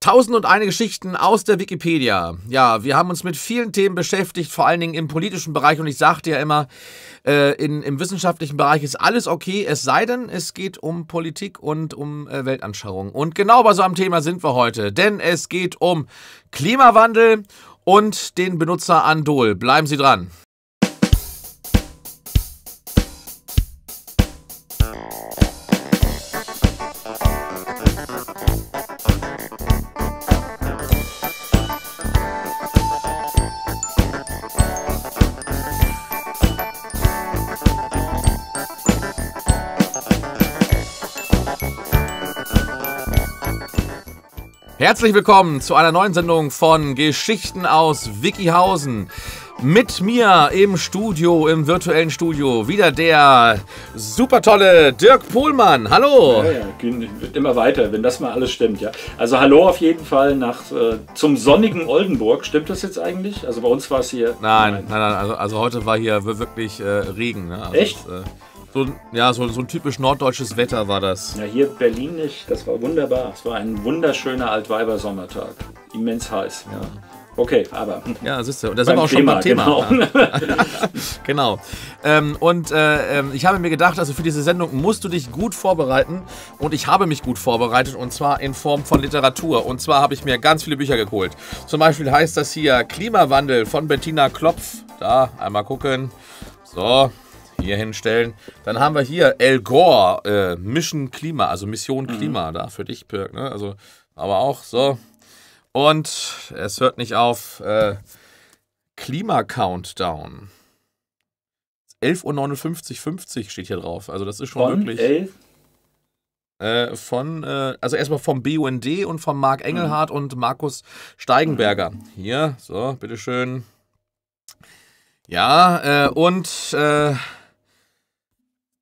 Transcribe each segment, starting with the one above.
Tausend und eine Geschichten aus der Wikipedia. Ja, wir haben uns mit vielen Themen beschäftigt, vor allen Dingen im politischen Bereich. Und ich sagte ja immer, äh, in, im wissenschaftlichen Bereich ist alles okay, es sei denn, es geht um Politik und um äh, Weltanschauung. Und genau bei so einem Thema sind wir heute, denn es geht um Klimawandel und den Benutzer Andol. Bleiben Sie dran. Herzlich willkommen zu einer neuen Sendung von Geschichten aus Wikihausen. Mit mir im Studio, im virtuellen Studio, wieder der super tolle Dirk Pohlmann. Hallo. Ja, ja, wird immer weiter, wenn das mal alles stimmt, ja. Also hallo auf jeden Fall nach äh, zum sonnigen Oldenburg. Stimmt das jetzt eigentlich? Also bei uns war es hier. Nein, nein, nein. Also, also, heute war hier wirklich äh, Regen. Ne? Also Echt? Es, äh, so, ja, so, so ein typisch norddeutsches Wetter war das. Ja, hier Berlin nicht. Das war wunderbar. Es war ein wunderschöner Altweiber-Sommertag. Immens heiß. Ja. Okay, aber. Ja, siehst du. Und da sind wir auch schon beim Thema. Genau. genau. Ähm, und äh, ähm, ich habe mir gedacht, also für diese Sendung musst du dich gut vorbereiten. Und ich habe mich gut vorbereitet. Und zwar in Form von Literatur. Und zwar habe ich mir ganz viele Bücher geholt. Zum Beispiel heißt das hier Klimawandel von Bettina Klopf. Da, einmal gucken. So, hier hinstellen. Dann haben wir hier El Gore, äh, Mission Klima, also Mission mhm. Klima, mhm. da für dich, Pirk. Ne? Also, aber auch so. Und es hört nicht auf. Äh, Klima-Countdown. 11.59 Uhr steht hier drauf. Also das ist schon Von wirklich. 11? Äh, von, äh, also erstmal vom BUND und von Marc Engelhardt mhm. und Markus Steigenberger. Hier, so, bitteschön. Ja, äh, und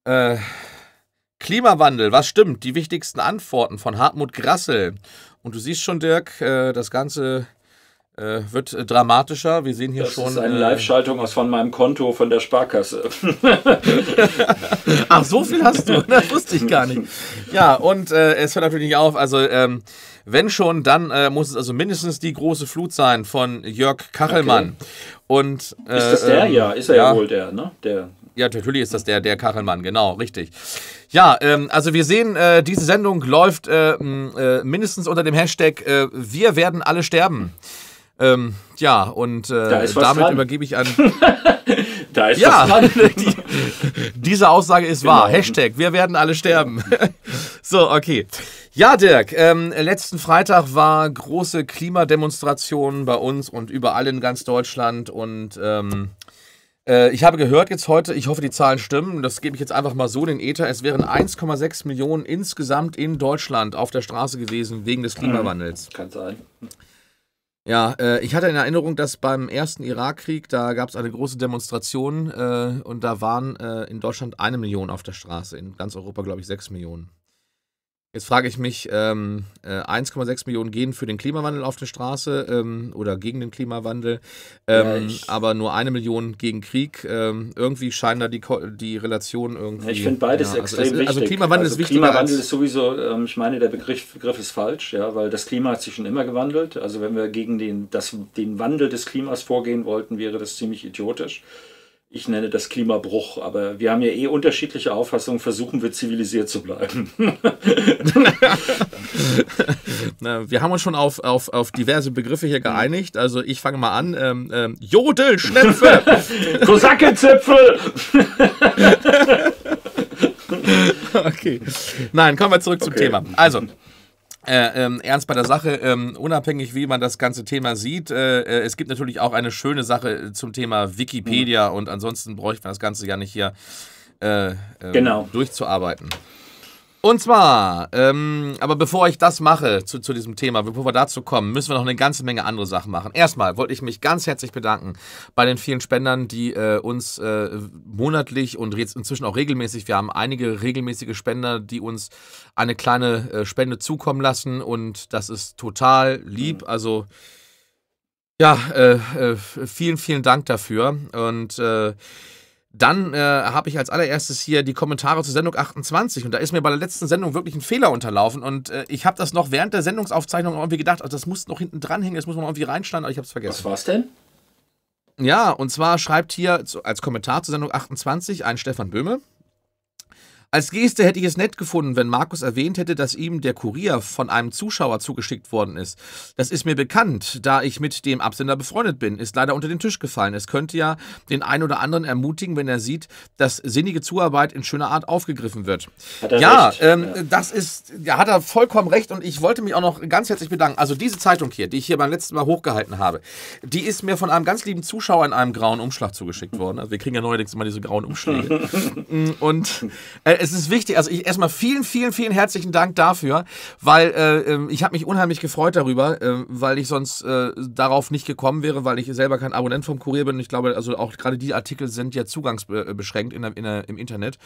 äh, Klimawandel, was stimmt? Die wichtigsten Antworten von Hartmut Grassel. Und du siehst schon, Dirk, äh, das Ganze äh, wird äh, dramatischer. Wir sehen hier das schon. Das ist eine äh, Live-Schaltung aus von meinem Konto von der Sparkasse. Ach, so viel hast du? Das wusste ich gar nicht. Ja, und äh, es hört natürlich nicht auf. Also, ähm, wenn schon, dann äh, muss es also mindestens die große Flut sein von Jörg Kachelmann. Okay. Und, ist das der? Ähm, ja, ist er ja, ja wohl der, ne? Der ja, natürlich ist das der, der Kachelmann, genau, richtig. Ja, ähm, also wir sehen, äh, diese Sendung läuft äh, äh, mindestens unter dem Hashtag Wir werden alle sterben. Ähm, ja, und äh, damit dran. übergebe ich an. da ist ja, was dran. Die, diese Aussage ist genau. wahr. Hashtag, wir werden alle sterben. so, okay. Ja, Dirk, ähm, letzten Freitag war große Klimademonstration bei uns und überall in ganz Deutschland und ähm, äh, ich habe gehört jetzt heute, ich hoffe, die Zahlen stimmen, das gebe ich jetzt einfach mal so in den Äther, es wären 1,6 Millionen insgesamt in Deutschland auf der Straße gewesen wegen des Klimawandels. Kann sein. Ja, äh, ich hatte in Erinnerung, dass beim ersten Irakkrieg, da gab es eine große Demonstration äh, und da waren äh, in Deutschland eine Million auf der Straße, in ganz Europa glaube ich sechs Millionen. Jetzt frage ich mich, ähm, äh, 1,6 Millionen gehen für den Klimawandel auf der Straße ähm, oder gegen den Klimawandel, ähm, ja, aber nur eine Million gegen Krieg. Ähm, irgendwie scheinen da die, die Relationen irgendwie. ich finde beides ja, also extrem also, wichtig. Also Klimawandel also ist wichtig. Klimawandel ist sowieso, ähm, ich meine, der Begriff, Begriff, ist falsch, ja, weil das Klima hat sich schon immer gewandelt. Also wenn wir gegen den, das, den Wandel des Klimas vorgehen wollten, wäre das ziemlich idiotisch ich nenne das Klimabruch, aber wir haben ja eh unterschiedliche Auffassungen, versuchen wir zivilisiert zu bleiben. Na, wir haben uns schon auf, auf, auf diverse Begriffe hier geeinigt. Also ich fange mal an. Ähm, ähm, Jodelschnepfe! Kosakenzipfel! okay. Nein, kommen wir zurück zum okay. Thema. Also, äh, ähm, ernst bei der Sache, ähm, unabhängig wie man das ganze Thema sieht, äh, äh, es gibt natürlich auch eine schöne Sache zum Thema Wikipedia mhm. und ansonsten bräuchte man das Ganze ja nicht hier äh, ähm, genau. durchzuarbeiten. Und zwar, ähm, aber bevor ich das mache zu, zu diesem Thema, bevor wir dazu kommen, müssen wir noch eine ganze Menge andere Sachen machen. Erstmal wollte ich mich ganz herzlich bedanken bei den vielen Spendern, die äh, uns äh, monatlich und jetzt inzwischen auch regelmäßig, wir haben einige regelmäßige Spender, die uns eine kleine äh, Spende zukommen lassen und das ist total lieb. Mhm. Also ja, äh, äh, vielen, vielen Dank dafür und äh, Dann äh, habe ich als allererstes hier die Kommentare zur Sendung 28 und da ist mir bei der letzten Sendung wirklich ein Fehler unterlaufen und äh, ich habe das noch während der Sendungsaufzeichnung irgendwie gedacht, also das muss noch hinten dranhängen, das muss man irgendwie reinschneiden, aber ich habe es vergessen. Was war's denn? Ja, und zwar schreibt hier als Kommentar zur Sendung 28 ein Stefan Böhme. Als Geste hätte ich es nett gefunden, wenn Markus erwähnt hätte, dass ihm der Kurier von einem Zuschauer zugeschickt worden ist. Das ist mir bekannt, da ich mit dem Absender befreundet bin. Ist leider unter den Tisch gefallen. Es könnte ja den einen oder anderen ermutigen, wenn er sieht, dass sinnige Zuarbeit in schöner Art aufgegriffen wird. ja, ähm, ja, das ist, ja, hat er vollkommen recht und ich wollte mich auch noch ganz herzlich bedanken. Also diese Zeitung hier, die ich hier beim letzten Mal hochgehalten habe, die ist mir von einem ganz lieben Zuschauer in einem grauen Umschlag zugeschickt worden. Also wir kriegen ja neuerdings immer diese grauen Umschläge. und äh, es ist wichtig. Also ich erstmal vielen, vielen, vielen herzlichen Dank dafür, weil äh, ähm, ich habe mich unheimlich gefreut darüber, äh, weil ich sonst äh, darauf nicht gekommen wäre, weil ich selber kein Abonnent vom Kurier bin. Ich glaube, also auch gerade die Artikel sind ja zugangsbeschränkt in der, in der, im Internet.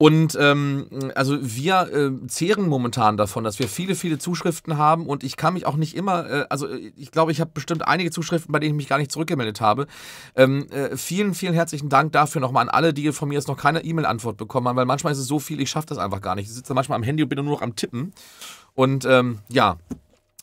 Und ähm, also wir äh, zehren momentan davon, dass wir viele, viele Zuschriften haben und ich kann mich auch nicht immer, äh, also ich glaube, ich habe bestimmt einige Zuschriften, bei denen ich mich gar nicht zurückgemeldet habe. Ähm, äh, vielen, vielen herzlichen Dank dafür nochmal an alle, die von mir jetzt noch keine E-Mail-Antwort bekommen haben, weil manchmal ist es so viel, ich schaffe das einfach gar nicht. Ich sitze manchmal am Handy und bin nur noch am Tippen. Und ähm, ja,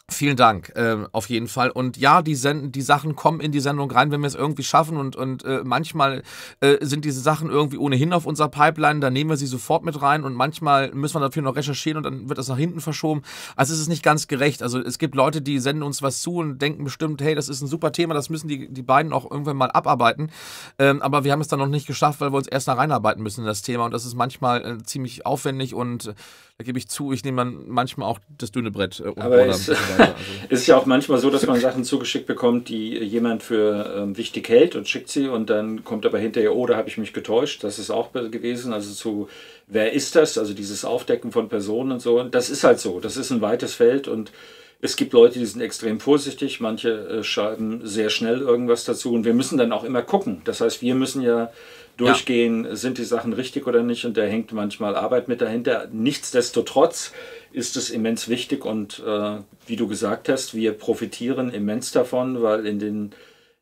Vielen Dank, äh, auf jeden Fall. Und ja, die, die Sachen kommen in die Sendung rein, wenn wir es irgendwie schaffen. Und, und äh, manchmal äh, sind diese Sachen irgendwie ohnehin auf unserer Pipeline, dann nehmen wir sie sofort mit rein. Und manchmal müssen wir dafür noch recherchieren und dann wird das nach hinten verschoben. Also es ist nicht ganz gerecht. Also es gibt Leute, die senden uns was zu und denken bestimmt, hey, das ist ein super Thema, das müssen die, die beiden auch irgendwann mal abarbeiten. Ähm, aber wir haben es dann noch nicht geschafft, weil wir uns erst da reinarbeiten müssen in das Thema. Und das ist manchmal äh, ziemlich aufwendig und da gebe ich zu, ich nehme dann manchmal auch das dünne Brett. Äh, Aber es so also. ist ja auch manchmal so, dass man Sachen zugeschickt bekommt, die jemand für ähm, wichtig hält und schickt sie und dann kommt aber hinterher, oh, da habe ich mich getäuscht. Das ist auch gewesen. Also zu, wer ist das? Also dieses Aufdecken von Personen und so. Und das ist halt so. Das ist ein weites Feld und es gibt Leute, die sind extrem vorsichtig, manche äh, schreiben sehr schnell irgendwas dazu und wir müssen dann auch immer gucken. Das heißt, wir müssen ja durchgehen, ja. sind die Sachen richtig oder nicht und da hängt manchmal Arbeit mit dahinter. Nichtsdestotrotz ist es immens wichtig und äh, wie du gesagt hast, wir profitieren immens davon, weil in den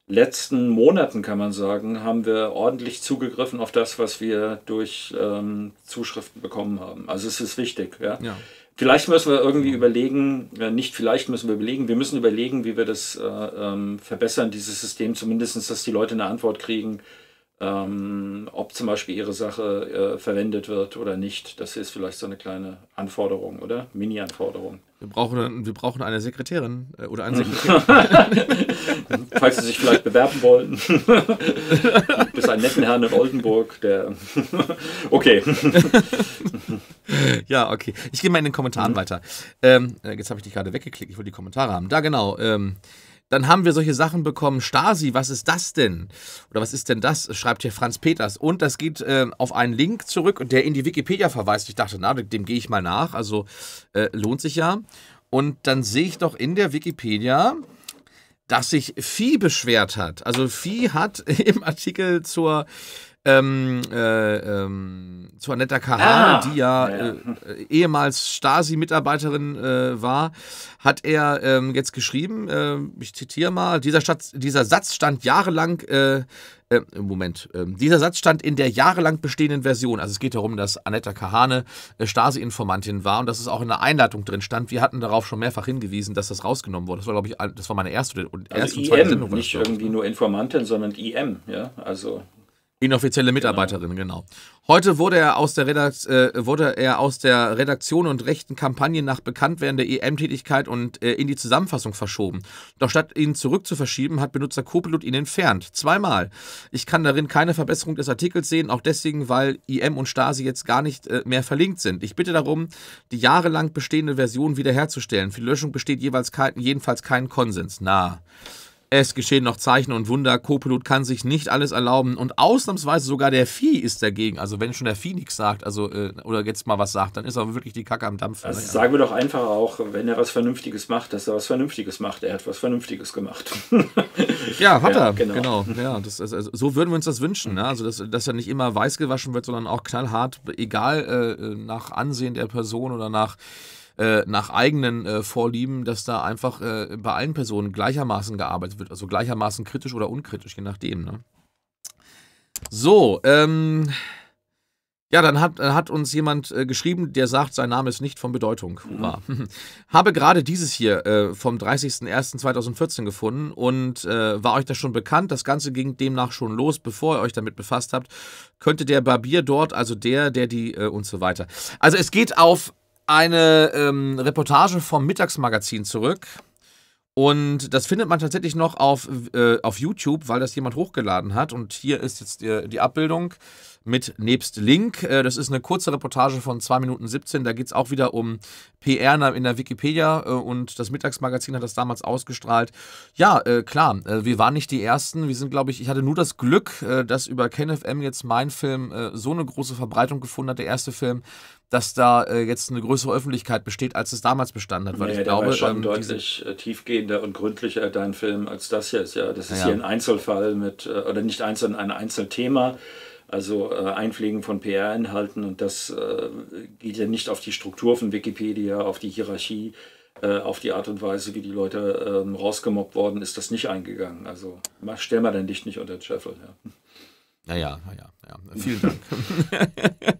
letzten Monaten, kann man sagen, haben wir ordentlich zugegriffen auf das, was wir durch ähm, Zuschriften bekommen haben. Also es ist wichtig. Ja? ja. Vielleicht müssen wir irgendwie überlegen, äh, nicht vielleicht müssen wir überlegen, wir müssen überlegen, wie wir das äh, ähm, verbessern, dieses System, zumindest, dass die Leute eine Antwort kriegen, ähm, ob zum Beispiel ihre Sache äh, verwendet wird oder nicht. Das ist vielleicht so eine kleine Anforderung, oder? Mini-Anforderung. Wir brauchen, wir brauchen eine Sekretärin äh, oder einen Sekretär. Falls Sie sich vielleicht bewerben wollen. Bis einen netten Herrn in Oldenburg, der. okay. ja, okay. Ich gehe mal in den Kommentaren mhm. weiter. Ähm, äh, jetzt habe ich dich gerade weggeklickt, ich wollte die Kommentare haben. Da genau. Ähm, dann haben wir solche Sachen bekommen. Stasi, was ist das denn? Oder was ist denn das? Schreibt hier Franz Peters. Und das geht äh, auf einen Link zurück, der in die Wikipedia verweist. Ich dachte, na, dem gehe ich mal nach. Also äh, lohnt sich ja. Und dann sehe ich doch in der Wikipedia, dass sich Vieh beschwert hat. Also Vieh hat im Artikel zur ähm, äh, ähm, zu Annetta Kahane, ah, die ja, ja. Äh, ehemals Stasi-Mitarbeiterin äh, war, hat er ähm, jetzt geschrieben, äh, ich zitiere mal, dieser, Stadt, dieser Satz stand jahrelang, äh, äh, Moment, dieser Satz stand in der jahrelang bestehenden Version. Also es geht darum, dass Annetta Kahane Stasi-Informantin war und dass es auch in der Einleitung drin stand. Wir hatten darauf schon mehrfach hingewiesen, dass das rausgenommen wurde. Das war, glaube ich, das war meine erste und also erste IM, und zweite Sendung. Nicht irgendwie nur Informantin, sondern IM, ja, also Inoffizielle genau. Mitarbeiterin, genau. genau. Heute wurde er, aus der Redakt, äh, wurde er aus der Redaktion und rechten Kampagne nach Bekanntwerden der EM-Tätigkeit und äh, in die Zusammenfassung verschoben. Doch statt ihn zurück zu verschieben, hat Benutzer Copilot ihn entfernt. Zweimal. Ich kann darin keine Verbesserung des Artikels sehen, auch deswegen, weil IM und Stasi jetzt gar nicht äh, mehr verlinkt sind. Ich bitte darum, die jahrelang bestehende Version wiederherzustellen. Für die Löschung besteht jeweils kein, jedenfalls kein Konsens. Na. Es geschehen noch Zeichen und Wunder. Copilot kann sich nicht alles erlauben und ausnahmsweise sogar der Vieh ist dagegen. Also wenn schon der Vieh nichts sagt, also äh, oder jetzt mal was sagt, dann ist aber wirklich die Kacke am Dampf. Also sagen wir doch einfach auch, wenn er was Vernünftiges macht, dass er was Vernünftiges macht. Er hat was Vernünftiges gemacht. ja, hat ja, er. Genau. genau. Ja, das, also, so würden wir uns das wünschen. Ne? Also dass, dass er nicht immer weiß gewaschen wird, sondern auch knallhart, egal äh, nach Ansehen der Person oder nach äh, nach eigenen äh, Vorlieben, dass da einfach äh, bei allen Personen gleichermaßen gearbeitet wird, also gleichermaßen kritisch oder unkritisch, je nachdem. Ne? So, ähm, ja, dann hat, äh, hat uns jemand äh, geschrieben, der sagt, sein Name ist nicht von Bedeutung. Mhm. Habe gerade dieses hier äh, vom 30.01.2014 gefunden und äh, war euch das schon bekannt? Das Ganze ging demnach schon los, bevor ihr euch damit befasst habt. Könnte der Barbier dort, also der, der die äh, und so weiter. Also es geht auf eine ähm, Reportage vom Mittagsmagazin zurück. Und das findet man tatsächlich noch auf, äh, auf YouTube, weil das jemand hochgeladen hat. Und hier ist jetzt die, die Abbildung mit nebst Link. Äh, das ist eine kurze Reportage von 2 Minuten 17. Da geht es auch wieder um PR in der Wikipedia äh, und das Mittagsmagazin hat das damals ausgestrahlt. Ja, äh, klar, wir waren nicht die Ersten. Wir sind, glaube ich, ich hatte nur das Glück, dass über KenFM jetzt mein Film so eine große Verbreitung gefunden hat, der erste Film, dass da jetzt eine größere Öffentlichkeit besteht, als es damals bestanden hat. Weil nee, ich glaube, war schon ähm, deutlich tiefgehender und gründlicher dein Film als das hier ist. Ja, das ist ja. hier ein Einzelfall mit, oder nicht einzeln, ein Einzelthema also äh, Einpflegen von PR-Inhalten und das äh, geht ja nicht auf die Struktur von Wikipedia, auf die Hierarchie, äh, auf die Art und Weise, wie die Leute ähm, rausgemobbt worden, ist das nicht eingegangen. Also stell mal dein Licht nicht unter den Scheffel. Ja. Naja, naja, ja. Vielen Dank.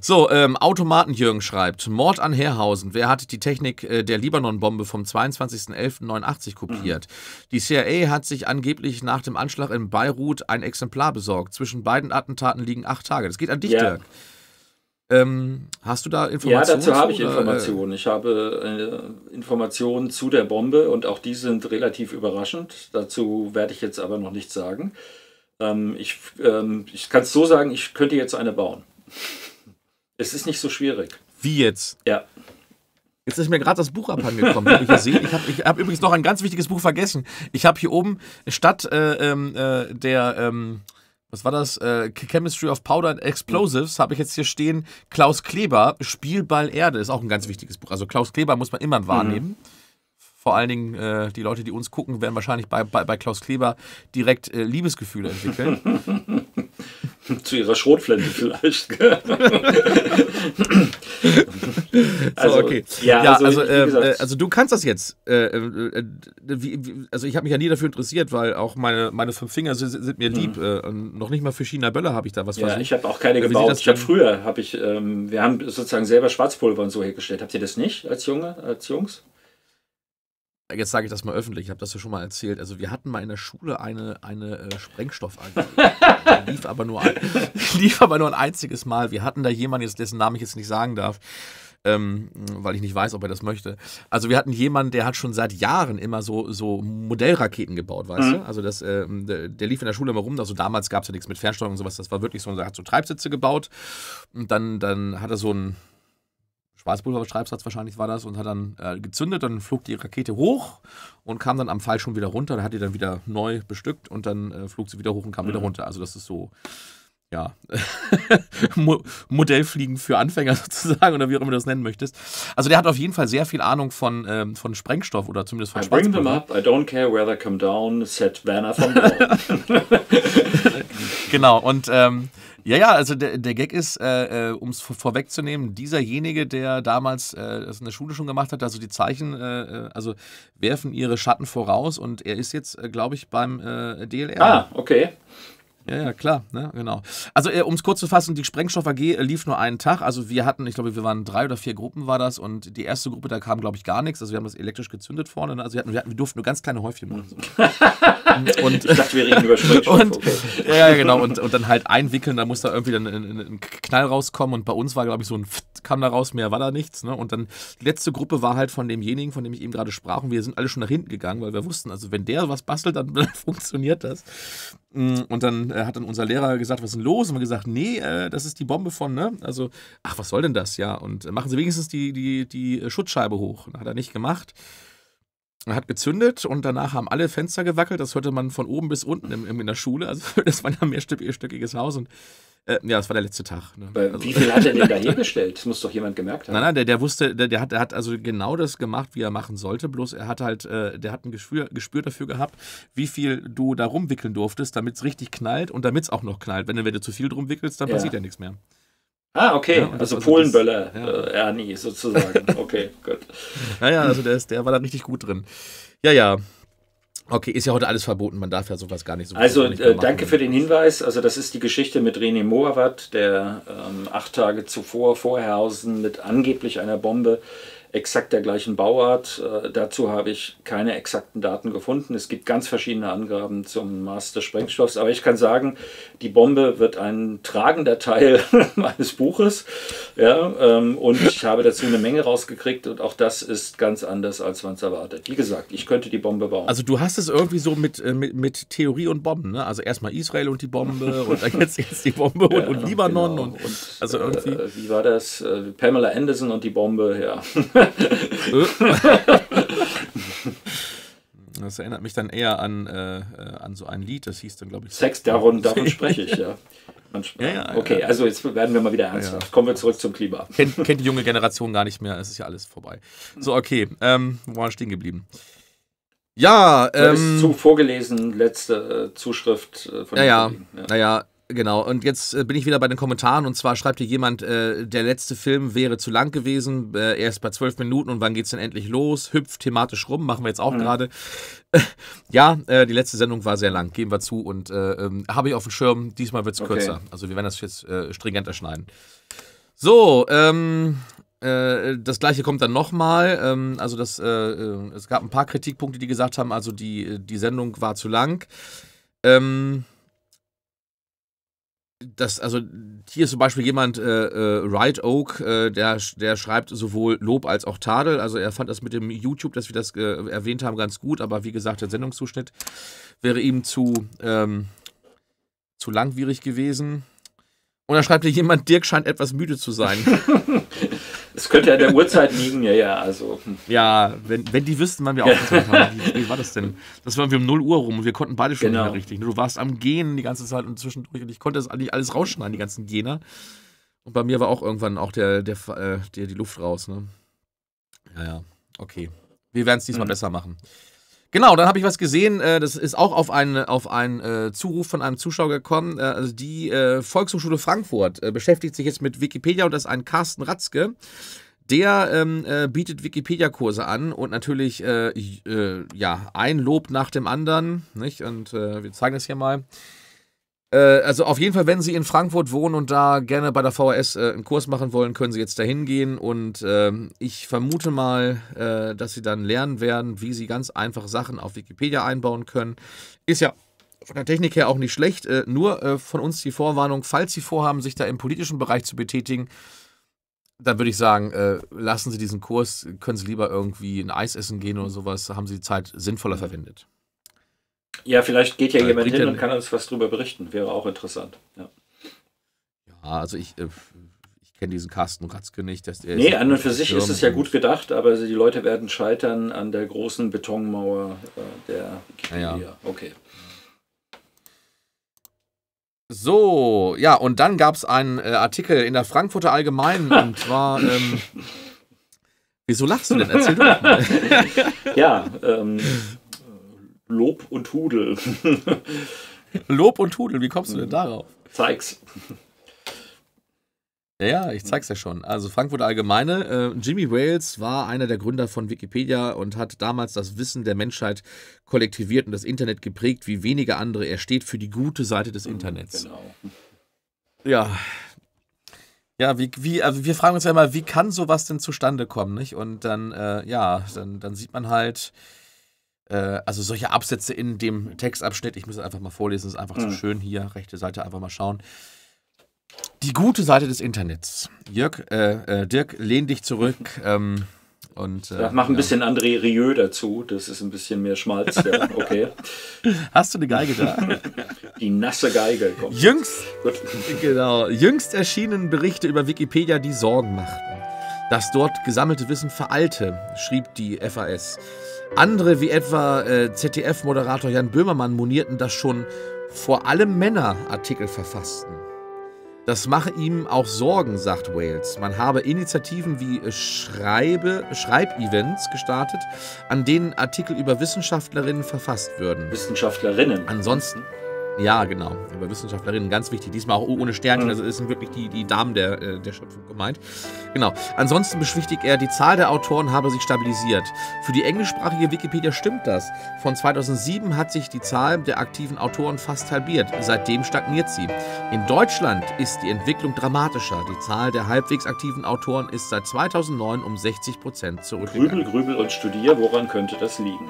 so, ähm, Automaten-Jürgen schreibt: Mord an Herrhausen. Wer hat die Technik äh, der Libanon-Bombe vom 22.11.89 kopiert? Mhm. Die CIA hat sich angeblich nach dem Anschlag in Beirut ein Exemplar besorgt. Zwischen beiden Attentaten liegen acht Tage. Das geht an dich, ja. Dirk. Ähm, hast du da Informationen? Ja, dazu habe ich Informationen. Ich habe äh, Informationen zu der Bombe und auch die sind relativ überraschend. Dazu werde ich jetzt aber noch nichts sagen. Ähm, ich ähm, ich kann es so sagen, ich könnte jetzt eine bauen. Es ist nicht so schwierig. Wie jetzt? Ja. Jetzt ist mir gerade das Buch abhangekommen. ich ich habe hab übrigens noch ein ganz wichtiges Buch vergessen. Ich habe hier oben statt äh, ähm, äh, der, ähm, was war das? Äh, Chemistry of Powder and Explosives, habe ich jetzt hier stehen Klaus Kleber, Spielball Erde. Ist auch ein ganz wichtiges Buch. Also Klaus Kleber muss man immer wahrnehmen. Mhm. Vor allen Dingen äh, die Leute, die uns gucken, werden wahrscheinlich bei, bei, bei Klaus Kleber direkt äh, Liebesgefühle entwickeln. Zu ihrer Schrotflinte vielleicht. also, so, okay. Ja, ja also, also, äh, also, du kannst das jetzt. Äh, äh, wie, wie, also ich habe mich ja nie dafür interessiert, weil auch meine, meine fünf Finger sind, sind mir lieb. Mhm. noch nicht mal für China Böller habe ich da was ja, versucht. Ich habe auch keine gebaut. Ich habe früher, habe ich, ähm, wir haben sozusagen selber Schwarzpulver und so hergestellt. Habt ihr das nicht als Junge, als Jungs? Jetzt sage ich das mal öffentlich, ich habe das ja schon mal erzählt. Also wir hatten mal in der Schule eine, eine äh, Sprengstoff lief, aber nur ein, lief aber nur ein einziges Mal. Wir hatten da jemanden, dessen Namen ich jetzt nicht sagen darf, ähm, weil ich nicht weiß, ob er das möchte. Also wir hatten jemanden, der hat schon seit Jahren immer so, so Modellraketen gebaut, weißt mhm. du? Also das, äh, der, der, lief in der Schule immer rum. Also damals gab es ja nichts mit Fernsteuerung und sowas. Das war wirklich so, er hat so Treibsitze gebaut und dann, dann hat er so ein Schwarzpulverstreibsatz wahrscheinlich war das und hat dann äh, gezündet, dann flog die Rakete hoch und kam dann am Fall schon wieder runter. Da hat die dann wieder neu bestückt und dann äh, flog sie wieder hoch und kam mhm. wieder runter. Also das ist so, ja, Modellfliegen für Anfänger sozusagen oder wie auch immer du das nennen möchtest. Also der hat auf jeden Fall sehr viel Ahnung von, ähm, von Sprengstoff oder zumindest von I bring them up, I don't care where they come down, said Werner von Braun. genau, und ähm, ja, ja, also der, der Gag ist, äh, äh um es vorwegzunehmen, dieserjenige, der damals äh, das in der Schule schon gemacht hat, also die Zeichen, äh, äh also werfen ihre Schatten voraus und er ist jetzt, äh, glaube ich, beim DLR. Ah, okay. Ja, ja, klar, ne, genau. Also, äh, um es kurz zu fassen, die Sprengstoff AG äh, lief nur einen Tag. Also, wir hatten, ich glaube, wir waren drei oder vier Gruppen, war das. Und die erste Gruppe, da kam, glaube ich, gar nichts. Also, wir haben das elektrisch gezündet vorne. Ne? Also, wir, hatten, wir, hatten, wir durften nur ganz kleine Häufchen machen. So. und, ich dachte, wir reden über Sprengstoff. Und, okay. Ja, genau. Und, und dann halt einwickeln, da muss da irgendwie dann ein, ein Knall rauskommen. Und bei uns war, glaube ich, so ein Pft, kam da raus, mehr war da nichts. Ne? Und dann die letzte Gruppe war halt von demjenigen, von dem ich eben gerade sprach. Und wir sind alle schon nach hinten gegangen, weil wir wussten, also, wenn der was bastelt, dann, dann funktioniert das. Mm, und dann äh, hat dann unser Lehrer gesagt, was ist denn los? Und wir gesagt, nee, äh, das ist die Bombe von, ne? Also, ach, was soll denn das? Ja, und äh, machen Sie wenigstens die, die, die Schutzscheibe hoch. hat er nicht gemacht. Er hat gezündet und danach haben alle Fenster gewackelt. Das hörte man von oben bis unten in, in der Schule. Also, das war ein mehrstöckiges Haus und äh, ja, das war der letzte Tag. Ne? Also, wie viel hat er denn da hergestellt? Das muss doch jemand gemerkt haben. Nein, nein, der, der wusste, der, der, hat, der hat also genau das gemacht, wie er machen sollte. Bloß er hat halt, äh, der hat ein Gespür, Gespür dafür gehabt, wie viel du da rumwickeln durftest, damit es richtig knallt und damit es auch noch knallt. Wenn, wenn du zu viel drum wickelst, dann ja. passiert ja nichts mehr. Ah, okay. Ja, also, also Polenböller, ja. äh, Ernie sozusagen. Okay, gut. Naja, also der, ist, der war da richtig gut drin. Ja, ja. Okay, ist ja heute alles verboten, man darf ja sowas gar nicht so Also nicht äh, danke für den Hinweis. Also das ist die Geschichte mit René Moawat, der ähm, acht Tage zuvor vor Herrhausen mit angeblich einer Bombe exakt der gleichen Bauart. Äh, dazu habe ich keine exakten Daten gefunden. Es gibt ganz verschiedene Angaben zum Maß des Sprengstoffs, aber ich kann sagen, die Bombe wird ein tragender Teil meines Buches. Ja, ähm, und ich habe dazu eine Menge rausgekriegt und auch das ist ganz anders, als man es erwartet. Wie gesagt, ich könnte die Bombe bauen. Also du hast es irgendwie so mit, äh, mit, mit Theorie und Bomben, ne? Also erstmal Israel und die Bombe und dann jetzt, jetzt die Bombe und, Ja, und Libanon genau. und, also irgendwie. Äh, wie war das? Äh, Pamela Anderson und die Bombe, ja. Das erinnert mich dann eher an, äh, äh, an so ein Lied, das hieß dann, glaube ich, Sex, davon, davon spreche ich, ja. Ja, ja, okay, ja. also jetzt werden wir mal wieder ernsthaft. Kommen wir zurück zum Klima. Kennt, kennt die junge Generation gar nicht mehr, es ist ja alles vorbei. So, okay, ähm, wo waren wir stehen geblieben? Ja, ähm, zu vorgelesen, letzte äh, Zuschrift äh, von Ja, ja, Kollegen. ja. naja, genau. Und jetzt äh, bin ich wieder bei den Kommentaren und zwar schreibt hier jemand, äh, der letzte Film wäre zu lang gewesen, äh, er ist bei zwölf Minuten und wann geht's denn endlich los? Hüpft thematisch rum, machen wir jetzt auch gerade. ja, äh, die letzte Sendung war sehr lang, geben wir zu und äh, ähm, habe ich auf dem Schirm, diesmal wird's Okay. kürzer. Also wir werden das jetzt äh, stringenter schneiden. So, ähm, äh, das gleiche kommt dann nochmal. Ähm, also das, es gab ein paar Kritikpunkte, die gesagt haben, also die, die Sendung war zu lang. Ähm, das, also hier ist zum Beispiel jemand, äh, äh, Right Oak, äh, der, der schreibt sowohl Lob als auch Tadel. Also er fand das mit dem YouTube, dass wir das äh, erwähnt haben, ganz gut, aber wie gesagt, der Sendungszuschnitt wäre ihm zu, ähm, zu langwierig gewesen. Und da schreibt hier jemand, Dirk scheint etwas müde zu sein. Könnte an der Uhrzeit liegen, ja, ja, also. hm. ja, wenn, wenn die wüssten, wann wir aufgezeichnet haben. Wie, wie war das denn? Das war wir um 0 Uhr rum und wir konnten beide schon Genau. nicht mehr richtig. Du warst am Gehen die ganze Zeit und zwischendurch und ich konnte das eigentlich alles rausschneiden, die ganzen Gene. Und bei mir war auch irgendwann auch der, der, äh, der die Luft raus, ne? Ja, ja, okay. Wir werden es diesmal Mhm. besser machen. Genau, dann habe ich was gesehen, äh, das ist auch auf einen, auf einen äh, Zuruf von einem Zuschauer gekommen. Äh, also die Volkshochschule Frankfurt beschäftigt sich jetzt mit Wikipedia und das ist ein Carsten Ratzke. Der ähm, äh, bietet Wikipedia-Kurse an und natürlich äh, äh, ja, ein Lob nach dem anderen. Nicht? Und wir zeigen das hier mal. Äh, also auf jeden Fall, wenn Sie in Frankfurt wohnen und da gerne bei der VHS äh, einen Kurs machen wollen, können Sie jetzt dahin gehen. Und ähm, ich vermute mal, äh, dass Sie dann lernen werden, wie Sie ganz einfach Sachen auf Wikipedia einbauen können. Ist ja von der Technik her auch nicht schlecht. Äh, nur äh, von uns die Vorwarnung, falls Sie vorhaben, sich da im politischen Bereich zu betätigen, dann würde ich sagen, äh, lassen Sie diesen Kurs, können Sie lieber irgendwie ein Eis essen gehen oder sowas, haben Sie die Zeit sinnvoller verwendet. Ja, vielleicht geht ja Äh, jemand hin und kann uns was drüber berichten. Wäre auch interessant. Ja. Ja, also ich, äh, ich kenne diesen Carsten Ratzke nicht. Dass der Nee, an und für sich Schirm ist es ja gut gedacht, aber die Leute werden scheitern an der großen Betonmauer äh, der Wikipedia. Ja, Okay. So, ja, und dann gab es einen äh, Artikel in der Frankfurter Allgemeinen und zwar. Ähm, wieso lachst du denn? Erzähl doch mal. Ja, ähm, Lob und Hudel. Lob und Hudel, wie kommst du denn darauf? Zeig's. Ja, ich zeig's ja schon. Also Frankfurter Allgemeine. Äh, Jimmy Wales war einer der Gründer von Wikipedia und hat damals das Wissen der Menschheit kollektiviert und das Internet geprägt wie wenige andere. Er steht für die gute Seite des Internets. Genau. Ja. Ja, wie, wie, also wir fragen uns ja immer, wie kann sowas denn zustande kommen, nicht? Und dann, äh, ja, dann, dann sieht man halt, also solche Absätze in dem Textabschnitt, ich muss es einfach mal vorlesen, ist einfach zu Mhm. schön hier, rechte Seite einfach mal schauen. Die gute Seite des Internets. Jörg, äh, äh, Dirk, lehn dich zurück ähm, und äh, Ja, mach ein ja. bisschen André Rieu dazu. Das ist ein bisschen mehr Schmalz. Ja. Okay. Hast du eine Geige da? Die nasse Geige kommt. Jüngst Gut. Genau. Jüngst erschienen Berichte über Wikipedia, die Sorgen machten. Das dort gesammelte Wissen veralte, schrieb die FAS. Andere, wie etwa äh, ZDF-Moderator Jan Böhmermann, monierten, dass schon vor allem Männer Artikel verfassten. Das mache ihm auch Sorgen, sagt Wales. Man habe Initiativen wie äh, Schreibe, Schreibevents gestartet, an denen Artikel über Wissenschaftlerinnen verfasst würden. Wissenschaftlerinnen. Ansonsten, Ja, genau. Aber Wissenschaftlerinnen, ganz wichtig. Diesmal auch ohne Sternchen. Also es sind wirklich die, die Damen der, äh, der Schöpfung gemeint. Genau. Ansonsten beschwichtigt er, die Zahl der Autoren habe sich stabilisiert. Für die englischsprachige Wikipedia stimmt das. Von 2007 hat sich die Zahl der aktiven Autoren fast halbiert. Seitdem stagniert sie. In Deutschland ist die Entwicklung dramatischer. Die Zahl der halbwegs aktiven Autoren ist seit 2009 um 60 Prozent zurückgegangen. Grübel, grübel und studier, woran könnte das liegen?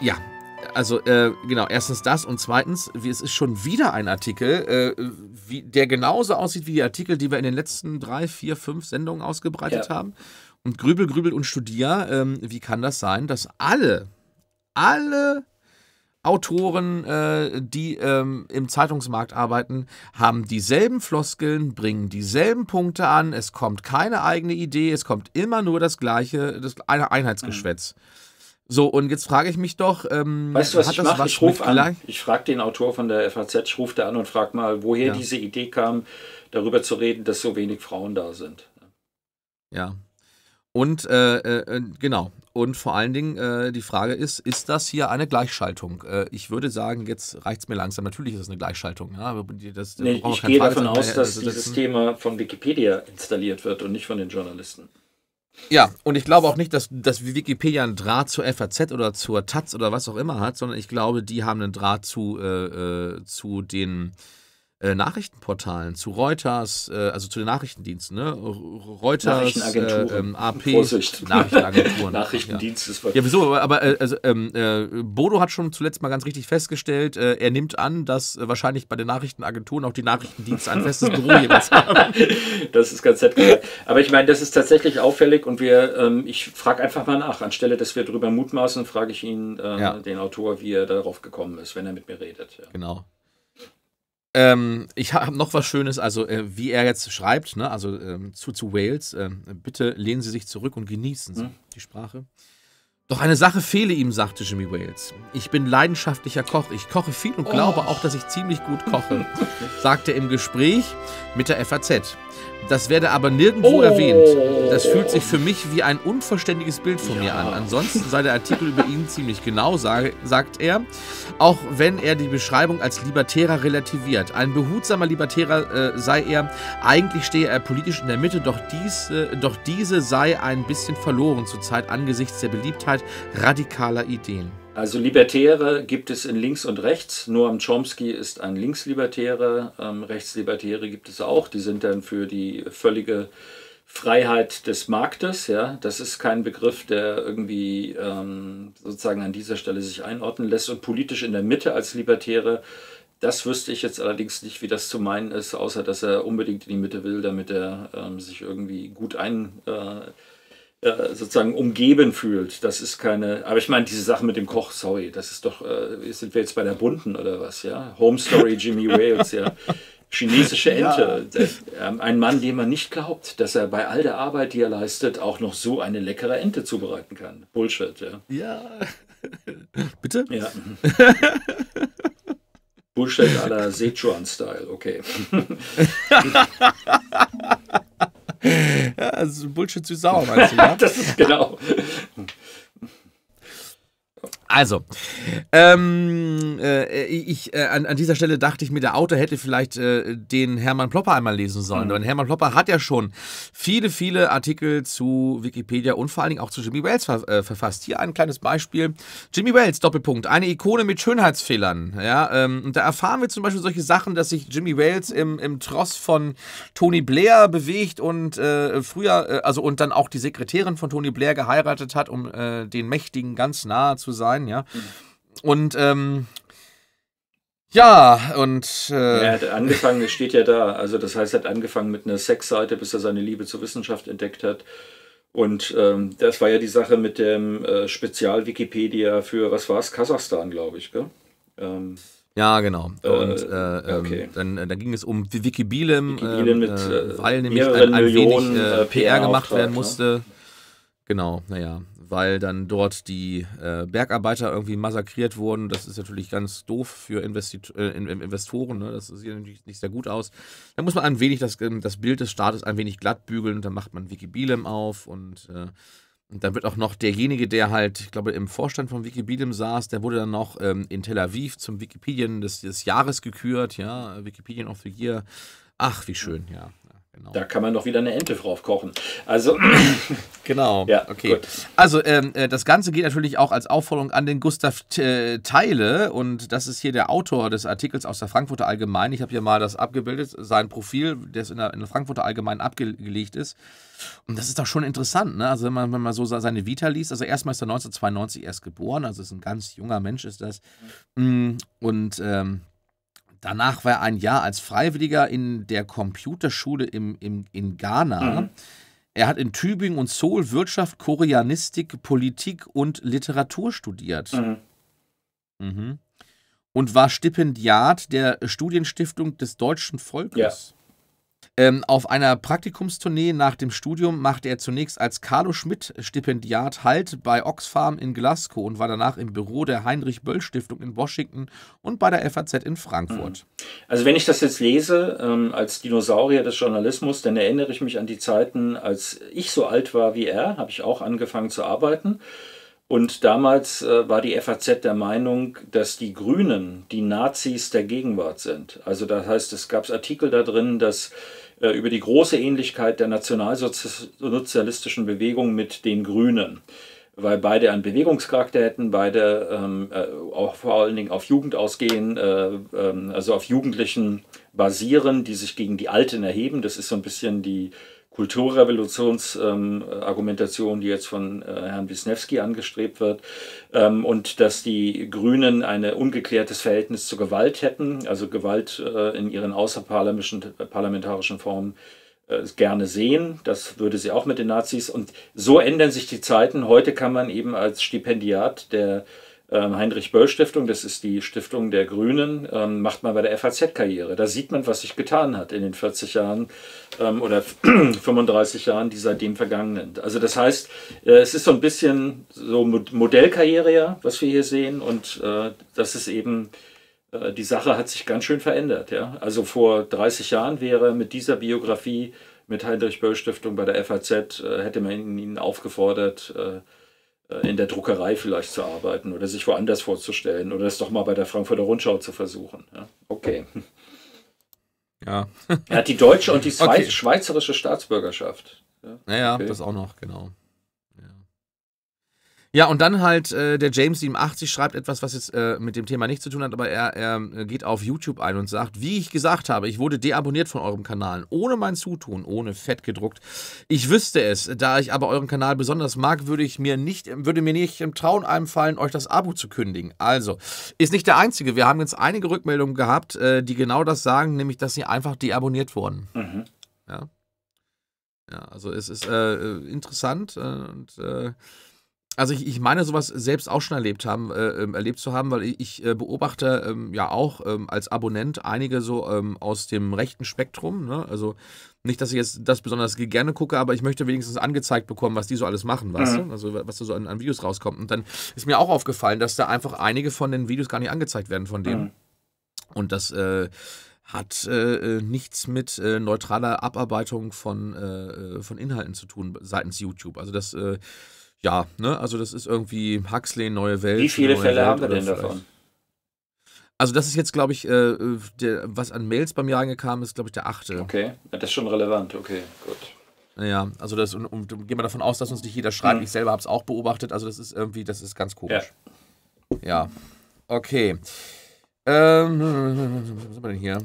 Ja, ja also äh, genau, erstens das und zweitens, wie, es ist schon wieder ein Artikel, äh, wie, der genauso aussieht wie die Artikel, die wir in den letzten drei, vier, fünf Sendungen ausgebreitet ja. haben. Und Grübel, Grübel und Studier, ähm, wie kann das sein, dass alle, alle Autoren, äh, die ähm, im Zeitungsmarkt arbeiten, haben dieselben Floskeln, bringen dieselben Punkte an, es kommt keine eigene Idee, es kommt immer nur das gleiche, das Einheitsgeschwätz. Mhm. So, und jetzt frage ich mich doch. Ähm, weißt du, was ich mache? Ich rufe an. Ich frage den Autor von der FAZ, ich rufe da an und frage mal, woher ja. diese Idee kam, darüber zu reden, dass so wenig Frauen da sind. Ja. Und äh, äh, genau. Und vor allen Dingen äh, die Frage ist, ist das hier eine Gleichschaltung? Äh, ich würde sagen, jetzt reicht es mir langsam. Natürlich ist es eine Gleichschaltung. Ja? Das, nee, ich gehe davon aus, dass dieses Thema von Wikipedia installiert wird und nicht von den Journalisten. Ja, und ich glaube auch nicht, dass, dass Wikipedia einen Draht zur FAZ oder zur Taz oder was auch immer hat, sondern ich glaube, die haben einen Draht zu, äh, äh zu den äh, Nachrichtenportalen, zu Reuters, äh, also zu den Nachrichtendiensten, ne? Reuters, Nachrichtenagenturen. Äh, ähm, AP, Vorsicht. Nachrichtenagenturen. Nachrichtendienst ja. ist was. Ja, wieso? Aber äh, also, ähm, äh, Bodo hat schon zuletzt mal ganz richtig festgestellt, er nimmt an, dass wahrscheinlich bei den Nachrichtenagenturen auch die Nachrichtendienste ein festes Büro jeweils haben. Das ist ganz nett gesagt. Aber ich meine, das ist tatsächlich auffällig und wir, ähm, ich frage einfach mal nach. Anstelle, dass wir darüber mutmaßen, frage ich ihn, ja. den Autor, wie er darauf gekommen ist, wenn er mit mir redet. Ja. Genau. Ähm, ich habe noch was Schönes, also äh, wie er jetzt schreibt, ne, also ähm, zu, zu Wales, äh, bitte lehnen Sie sich zurück und genießen Sie hm. die Sprache. Doch eine Sache fehle ihm, sagte Jimmy Wales. Ich bin leidenschaftlicher Koch. Ich koche viel und oh. glaube auch, dass ich ziemlich gut koche, sagte er im Gespräch mit der FAZ. Das werde aber nirgendwo oh. erwähnt. Das fühlt sich für mich wie ein unvollständiges Bild von ja. mir an. Ansonsten sei der Artikel über ihn ziemlich genau, sage, sagt er, auch wenn er die Beschreibung als Libertärer relativiert. Ein behutsamer Libertärer äh, sei er. Eigentlich stehe er politisch in der Mitte, doch, dies, äh, doch diese sei ein bisschen verloren zurzeit angesichts der Beliebtheit radikaler Ideen. Also Libertäre gibt es in links und rechts. Noam Chomsky ist ein Linkslibertäre. Ähm, Rechtslibertäre gibt es auch. Die sind dann für die völlige Freiheit des Marktes. Ja, das ist kein Begriff, der irgendwie ähm, sozusagen an dieser Stelle sich einordnen lässt. Und politisch in der Mitte als Libertäre, das wüsste ich jetzt allerdings nicht, wie das zu meinen ist, außer dass er unbedingt in die Mitte will, damit er ähm, sich irgendwie gut ein äh, äh, sozusagen umgeben fühlt. Das ist keine. Aber ich meine, diese Sache mit dem Koch, sorry, das ist doch. Äh, sind wir jetzt bei der Bunten oder was, ja? Home Story Jimmy Wales, ja. Chinesische Ente. Ja. Ähm, ein Mann, dem man nicht glaubt, dass er bei all der Arbeit, die er leistet, auch noch so eine leckere Ente zubereiten kann. Bullshit, ja. Ja. Bitte? Ja. Bullshit à la Sichuan-Style, okay. ja, also Bullshit süß sauer, meinst du, ja? das ist genau. Also, ähm, äh, ich, äh, an, an, dieser Stelle dachte ich mir, der Autor hätte vielleicht äh, den Hermann Plopper einmal lesen sollen. Mhm. Denn Hermann Plopper hat ja schon viele, viele Artikel zu Wikipedia und vor allen Dingen auch zu Jimmy Wales ver äh, verfasst. Hier ein kleines Beispiel. Jimmy Wales, Doppelpunkt, eine Ikone mit Schönheitsfehlern. Ja, ähm, und da erfahren wir zum Beispiel solche Sachen, dass sich Jimmy Wales im, im Tross von Tony Blair bewegt und äh, früher, äh, also und dann auch die Sekretärin von Tony Blair geheiratet hat, um den Mächtigen ganz nahe zu sein sein, ja. Und ähm, ja, und. Äh, er hat angefangen, es steht ja da, also das heißt, er hat angefangen mit einer Sexseite, bis er seine Liebe zur Wissenschaft entdeckt hat. Und ähm, das war ja die Sache mit dem äh, Spezial-Wikipedia für, was war es, Kasachstan, glaube ich, gell? Ähm, ja, genau. Äh, und äh, ähm, okay. dann, äh, dann ging es um Wikibilem, Wikibilem mit, äh, weil nämlich ein, ein wenig PR, gemacht werden ne? musste. Genau, naja weil dann dort die äh, Bergarbeiter irgendwie massakriert wurden. Das ist natürlich ganz doof für Investit äh, Investoren. Ne? Das sieht natürlich nicht sehr gut aus. Da muss man ein wenig das, ähm, das Bild des Staates ein wenig glatt bügeln. Dann macht man Wikibilem auf und äh, Und dann wird auch noch derjenige, der halt, ich glaube, im Vorstand von Wikipedia saß, der wurde dann noch ähm, in Tel Aviv zum Wikipedian des, des Jahres gekürt, ja, Wikipedian of the Year. Ach, wie schön, ja. Genau. Da kann man doch wieder eine Ente drauf kochen. Also. genau. Ja, okay. Gut. Also, ähm, äh, das Ganze geht natürlich auch als Aufforderung an den Gustav äh, Teile. Und das ist hier der Autor des Artikels aus der Frankfurter Allgemein. Ich habe hier mal das abgebildet, sein Profil, das in der, in der Frankfurter Allgemein abgelegt ist. Und das ist doch schon interessant, ne? Also, wenn man, wenn man so seine Vita liest, also erstmal ist er 1992 erst geboren, also ist ein ganz junger Mensch, ist das. Mm, und. Ähm, Danach war er ein Jahr als Freiwilliger in der Computerschule im, im, in Ghana. Mhm. Er hat in Tübingen und Seoul Wirtschaft, Koreanistik, Politik und Literatur studiert. Mhm. Mhm. Und war Stipendiat der Studienstiftung des deutschen Volkes. Ja. Ähm, auf einer Praktikumstournee nach dem Studium machte er zunächst als Carlo Schmidt Stipendiat Halt bei Oxfam in Glasgow und war danach im Büro der Heinrich Böll Stiftung in Washington und bei der FAZ in Frankfurt. Mhm. Also wenn ich das jetzt lese ähm, als Dinosaurier des Journalismus, dann erinnere ich mich an die Zeiten, als ich so alt war wie er, habe ich auch angefangen zu arbeiten. Und damals äh, war die FAZ der Meinung, dass die Grünen die Nazis der Gegenwart sind. Also das heißt, es gab Artikel da drin, dass äh, über die große Ähnlichkeit der nationalsozialistischen Bewegung mit den Grünen weil beide einen Bewegungscharakter hätten, beide ähm, äh, auch vor allen Dingen auf Jugend ausgehen, äh, ähm, also auf Jugendlichen basieren, die sich gegen die Alten erheben. Das ist so ein bisschen die Kulturrevolutionsargumentation, ähm, die jetzt von äh, Herrn Wisniewski angestrebt wird, ähm, und dass die Grünen ein ungeklärtes Verhältnis zur Gewalt hätten, also Gewalt äh, in ihren außerparlamentarischen Formen äh, gerne sehen. Das würde sie auch mit den Nazis. Und so ändern sich die Zeiten. Heute kann man eben als Stipendiat der ähm, Heinrich-Böll-Stiftung, das ist die Stiftung der Grünen, ähm, macht man bei der FAZ-Karriere. Da sieht man, was sich getan hat in den 40 Jahren ähm, oder 35 Jahren, die seitdem vergangen sind. Also das heißt, äh, es ist so ein bisschen so Modellkarriere, ja, was wir hier sehen und äh, das ist eben äh, die Sache hat sich ganz schön verändert. Ja? Also vor 30 Jahren wäre mit dieser Biografie mit Heinrich Böll Stiftung bei der FAZ, hätte man ihn aufgefordert, in der Druckerei vielleicht zu arbeiten oder sich woanders vorzustellen oder es doch mal bei der Frankfurter Rundschau zu versuchen. Ja, okay. Ja. er hat die deutsche und die okay. schweizerische Staatsbürgerschaft. Ja, naja, okay. das auch noch, genau. Ja, und dann halt äh, der James87 schreibt etwas, was jetzt äh, mit dem Thema nichts zu tun hat, aber er, er geht auf YouTube ein und sagt, wie ich gesagt habe, ich wurde deabonniert von eurem Kanal, ohne mein Zutun, ohne fett gedruckt. Ich wüsste es, da ich aber euren Kanal besonders mag, würde ich mir nicht, würde mir nicht im Trauen einfallen, euch das Abo zu kündigen. Also, ist nicht der einzige. Wir haben jetzt einige Rückmeldungen gehabt, äh, die genau das sagen, nämlich, dass sie einfach deabonniert wurden. Mhm. Ja. Ja, also es ist äh, äh, interessant äh, und also ich, ich meine, sowas selbst auch schon erlebt haben, äh, ähm, erlebt zu haben, weil ich, äh, beobachte ähm, ja auch ähm, als Abonnent einige so ähm, aus dem rechten Spektrum. Ne? Also nicht, dass ich jetzt das besonders gerne gucke, aber ich möchte wenigstens angezeigt bekommen, was die so alles machen, weißt mhm. du? Also was da so an, an, Videos rauskommt. Und dann ist mir auch aufgefallen, dass da einfach einige von den Videos gar nicht angezeigt werden von denen. Mhm. Und das äh, hat äh, äh nichts mit äh, neutraler Abarbeitung von, äh, von Inhalten zu tun seitens YouTube. Also das ja, ne, also das ist irgendwie Huxley, neue Welt. Wie viele Fälle Welt haben wir denn davon? Also das ist jetzt, glaube ich, äh, der, was an Mails bei mir reingekam, ist, glaube ich, der achte. Okay, das ist schon relevant, okay, gut. Ja, also das, und, und gehen wir davon aus, dass uns nicht jeder schreibt. Mhm. Ich selber habe es auch beobachtet, also das ist irgendwie, das ist ganz komisch. Ja, ja. okay. Ähm, was haben wir denn hier?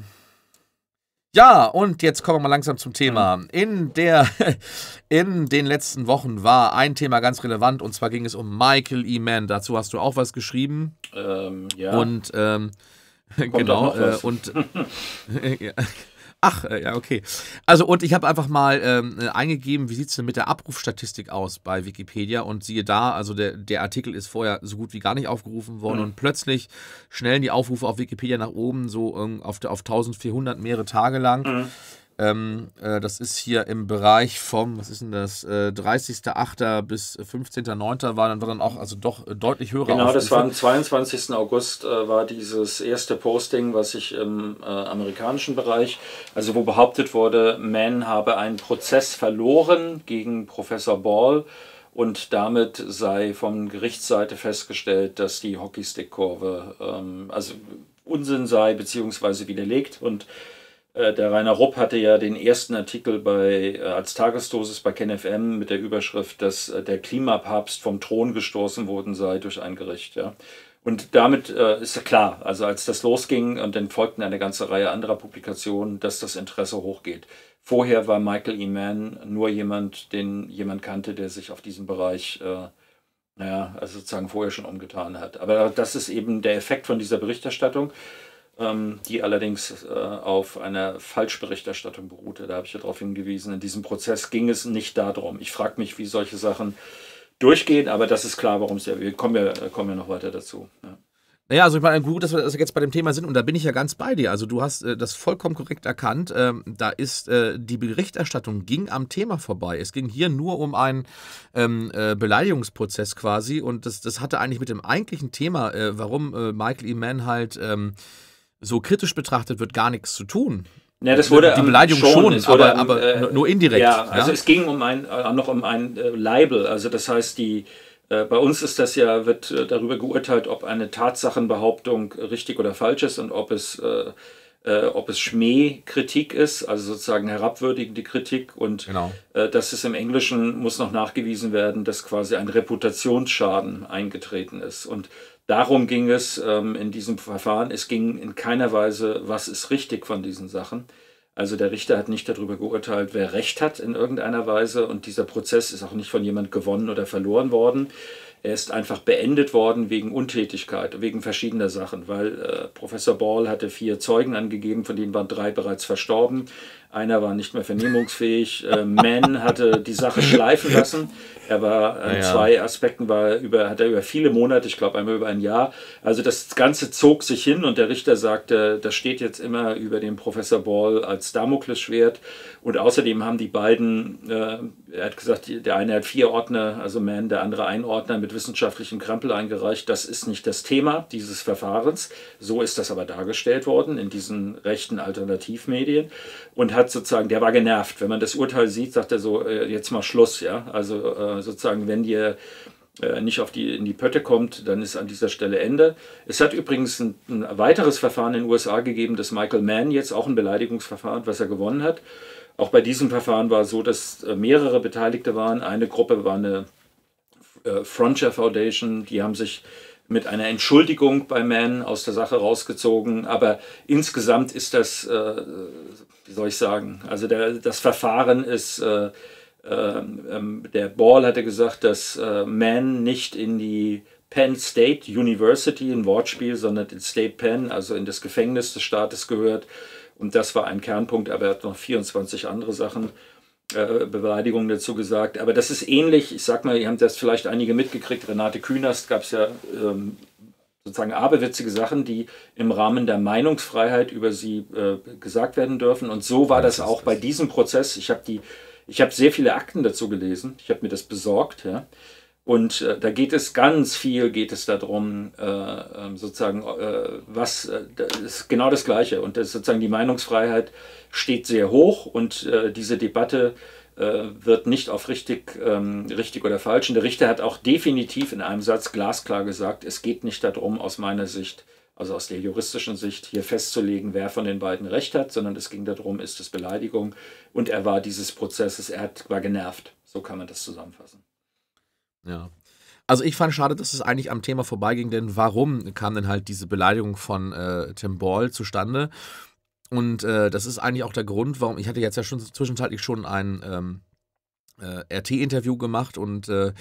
Ja, und jetzt kommen wir mal langsam zum Thema. Mhm. In, der, in den letzten Wochen war ein Thema ganz relevant und zwar ging es um Michael E. Mann. Dazu hast du auch was geschrieben. Ähm, ja. Und ähm, genau, äh, und Ach, äh, ja, okay. Also, und ich habe einfach mal ähm, äh, eingegeben, wie sieht es denn mit der Abrufstatistik aus bei Wikipedia? Und siehe da, also der, der Artikel ist vorher so gut wie gar nicht aufgerufen worden mhm. und plötzlich schnellen die Aufrufe auf Wikipedia nach oben, so ähm, auf, auf 1400 mehrere Tage lang. Mhm. Ähm, äh, das ist hier im Bereich vom, was ist denn das, äh, 30.08. bis 15.09. war dann, war dann auch also doch äh, deutlich höher. Genau, das war am 22. August äh, war dieses erste Posting, was ich im äh, amerikanischen Bereich, also wo behauptet wurde, Mann habe einen Prozess verloren gegen Professor Ball Und damit sei von Gerichtsseite festgestellt, dass die Hockeystick-Kurve ähm, also Unsinn sei, beziehungsweise widerlegt. Und der Rainer Rupp hatte ja den ersten Artikel bei, äh, als Tagesdosis bei KenFM mit der Überschrift, dass äh, der Klimapapst vom Thron gestoßen worden sei durch ein Gericht. Ja. Und damit äh, ist klar, also als das losging und dann folgten eine ganze Reihe anderer Publikationen, dass das Interesse hochgeht. Vorher war Michael E. Mann nur jemand, den jemand kannte, der sich auf diesem Bereich, äh, naja, also sozusagen vorher schon umgetan hat. Aber das ist eben der Effekt von dieser Berichterstattung die allerdings äh, auf einer Falschberichterstattung beruhte. Da habe ich ja darauf hingewiesen. In diesem Prozess ging es nicht darum. Ich frage mich, wie solche Sachen durchgehen, aber das ist klar, warum es ja. Wir kommen ja, kommen ja noch weiter dazu. Ja. Naja, also ich meine, gut, dass wir jetzt bei dem Thema sind und da bin ich ja ganz bei dir. Also du hast äh, das vollkommen korrekt erkannt. Ähm, da ist äh, die Berichterstattung ging am Thema vorbei. Es ging hier nur um einen ähm, äh, Beleidigungsprozess quasi und das, das hatte eigentlich mit dem eigentlichen Thema, äh, warum äh, Michael E. Mann halt ähm, so kritisch betrachtet wird, gar nichts zu tun. Ja, das wurde die Beleidigung schon, schon aber, aber äh, nur indirekt. Ja, also ja? es ging um ein, äh, noch um ein äh, Libel, also das heißt, die, äh, bei uns ist das ja, wird äh, darüber geurteilt, ob eine Tatsachenbehauptung richtig oder falsch ist und ob es, äh, ob es Schmähkritik ist, also sozusagen herabwürdigende Kritik. Und genau. das ist im Englischen, muss noch nachgewiesen werden, dass quasi ein Reputationsschaden eingetreten ist. Und Darum ging es ähm, in diesem Verfahren. Es ging in keiner Weise, was ist richtig von diesen Sachen. Also der Richter hat nicht darüber geurteilt, wer Recht hat in irgendeiner Weise und dieser Prozess ist auch nicht von jemand gewonnen oder verloren worden. Er ist einfach beendet worden wegen Untätigkeit, wegen verschiedener Sachen, weil äh, Professor Ball hatte vier Zeugen angegeben, von denen waren drei bereits verstorben. Einer war nicht mehr vernehmungsfähig. Äh, Mann hatte die Sache schleifen lassen. Er war an äh, ja. zwei Aspekten war über, hat er über viele Monate, ich glaube einmal über ein Jahr. Also das Ganze zog sich hin und der Richter sagte, das steht jetzt immer über dem Professor Ball als Damoklesschwert. Und außerdem haben die beiden, äh, er hat gesagt, der eine hat vier Ordner, also Man, der andere ein Ordner mit wissenschaftlichem Krempel eingereicht. Das ist nicht das Thema dieses Verfahrens. So ist das aber dargestellt worden in diesen rechten Alternativmedien und hat sozusagen, der war genervt. Wenn man das Urteil sieht, sagt er so, äh, jetzt mal Schluss, ja. Also äh, sozusagen, wenn ihr äh, nicht auf die, in die Pötte kommt, dann ist an dieser Stelle Ende. Es hat übrigens ein, ein weiteres Verfahren in den USA gegeben, das Michael Mann jetzt auch ein Beleidigungsverfahren, was er gewonnen hat. Auch bei diesem Verfahren war es so, dass äh, mehrere Beteiligte waren. Eine Gruppe war eine äh, Frontier Foundation, die haben sich mit einer Entschuldigung bei Mann aus der Sache rausgezogen. Aber insgesamt ist das, äh, wie soll ich sagen, also der, das Verfahren ist, äh, äh, der Ball hatte gesagt, dass äh, Mann nicht in die Penn State University, ein Wortspiel, sondern in State Penn, also in das Gefängnis des Staates gehört. Und das war ein Kernpunkt, aber er hat noch 24 andere Sachen, äh, Beleidigungen dazu gesagt. Aber das ist ähnlich, ich sag mal, ihr habt das vielleicht einige mitgekriegt, Renate Künast gab es ja ähm, sozusagen aberwitzige Sachen, die im Rahmen der Meinungsfreiheit über sie äh, gesagt werden dürfen. Und so war das, das auch bei diesem Prozess. Ich habe die, ich habe sehr viele Akten dazu gelesen. Ich habe mir das besorgt, ja. Und äh, da geht es ganz viel, geht es darum, äh, ähm, sozusagen, äh, was, äh, das ist genau das Gleiche. Und das sozusagen die Meinungsfreiheit steht sehr hoch und äh, diese Debatte wird nicht auf richtig, ähm, richtig oder falsch. Und der Richter hat auch definitiv in einem Satz glasklar gesagt, es geht nicht darum, aus meiner Sicht, also aus der juristischen Sicht, hier festzulegen, wer von den beiden Recht hat, sondern es ging darum, ist es Beleidigung. Und er war dieses Prozesses, er hat, war genervt. So kann man das zusammenfassen. Ja. Also ich fand schade, dass es eigentlich am Thema vorbeiging, denn warum kam denn halt diese Beleidigung von äh, Tim Ball zustande? Und äh, das ist eigentlich auch der Grund, warum ich hatte jetzt ja schon zwischenzeitlich schon ein ähm, äh, RT-Interview gemacht und äh,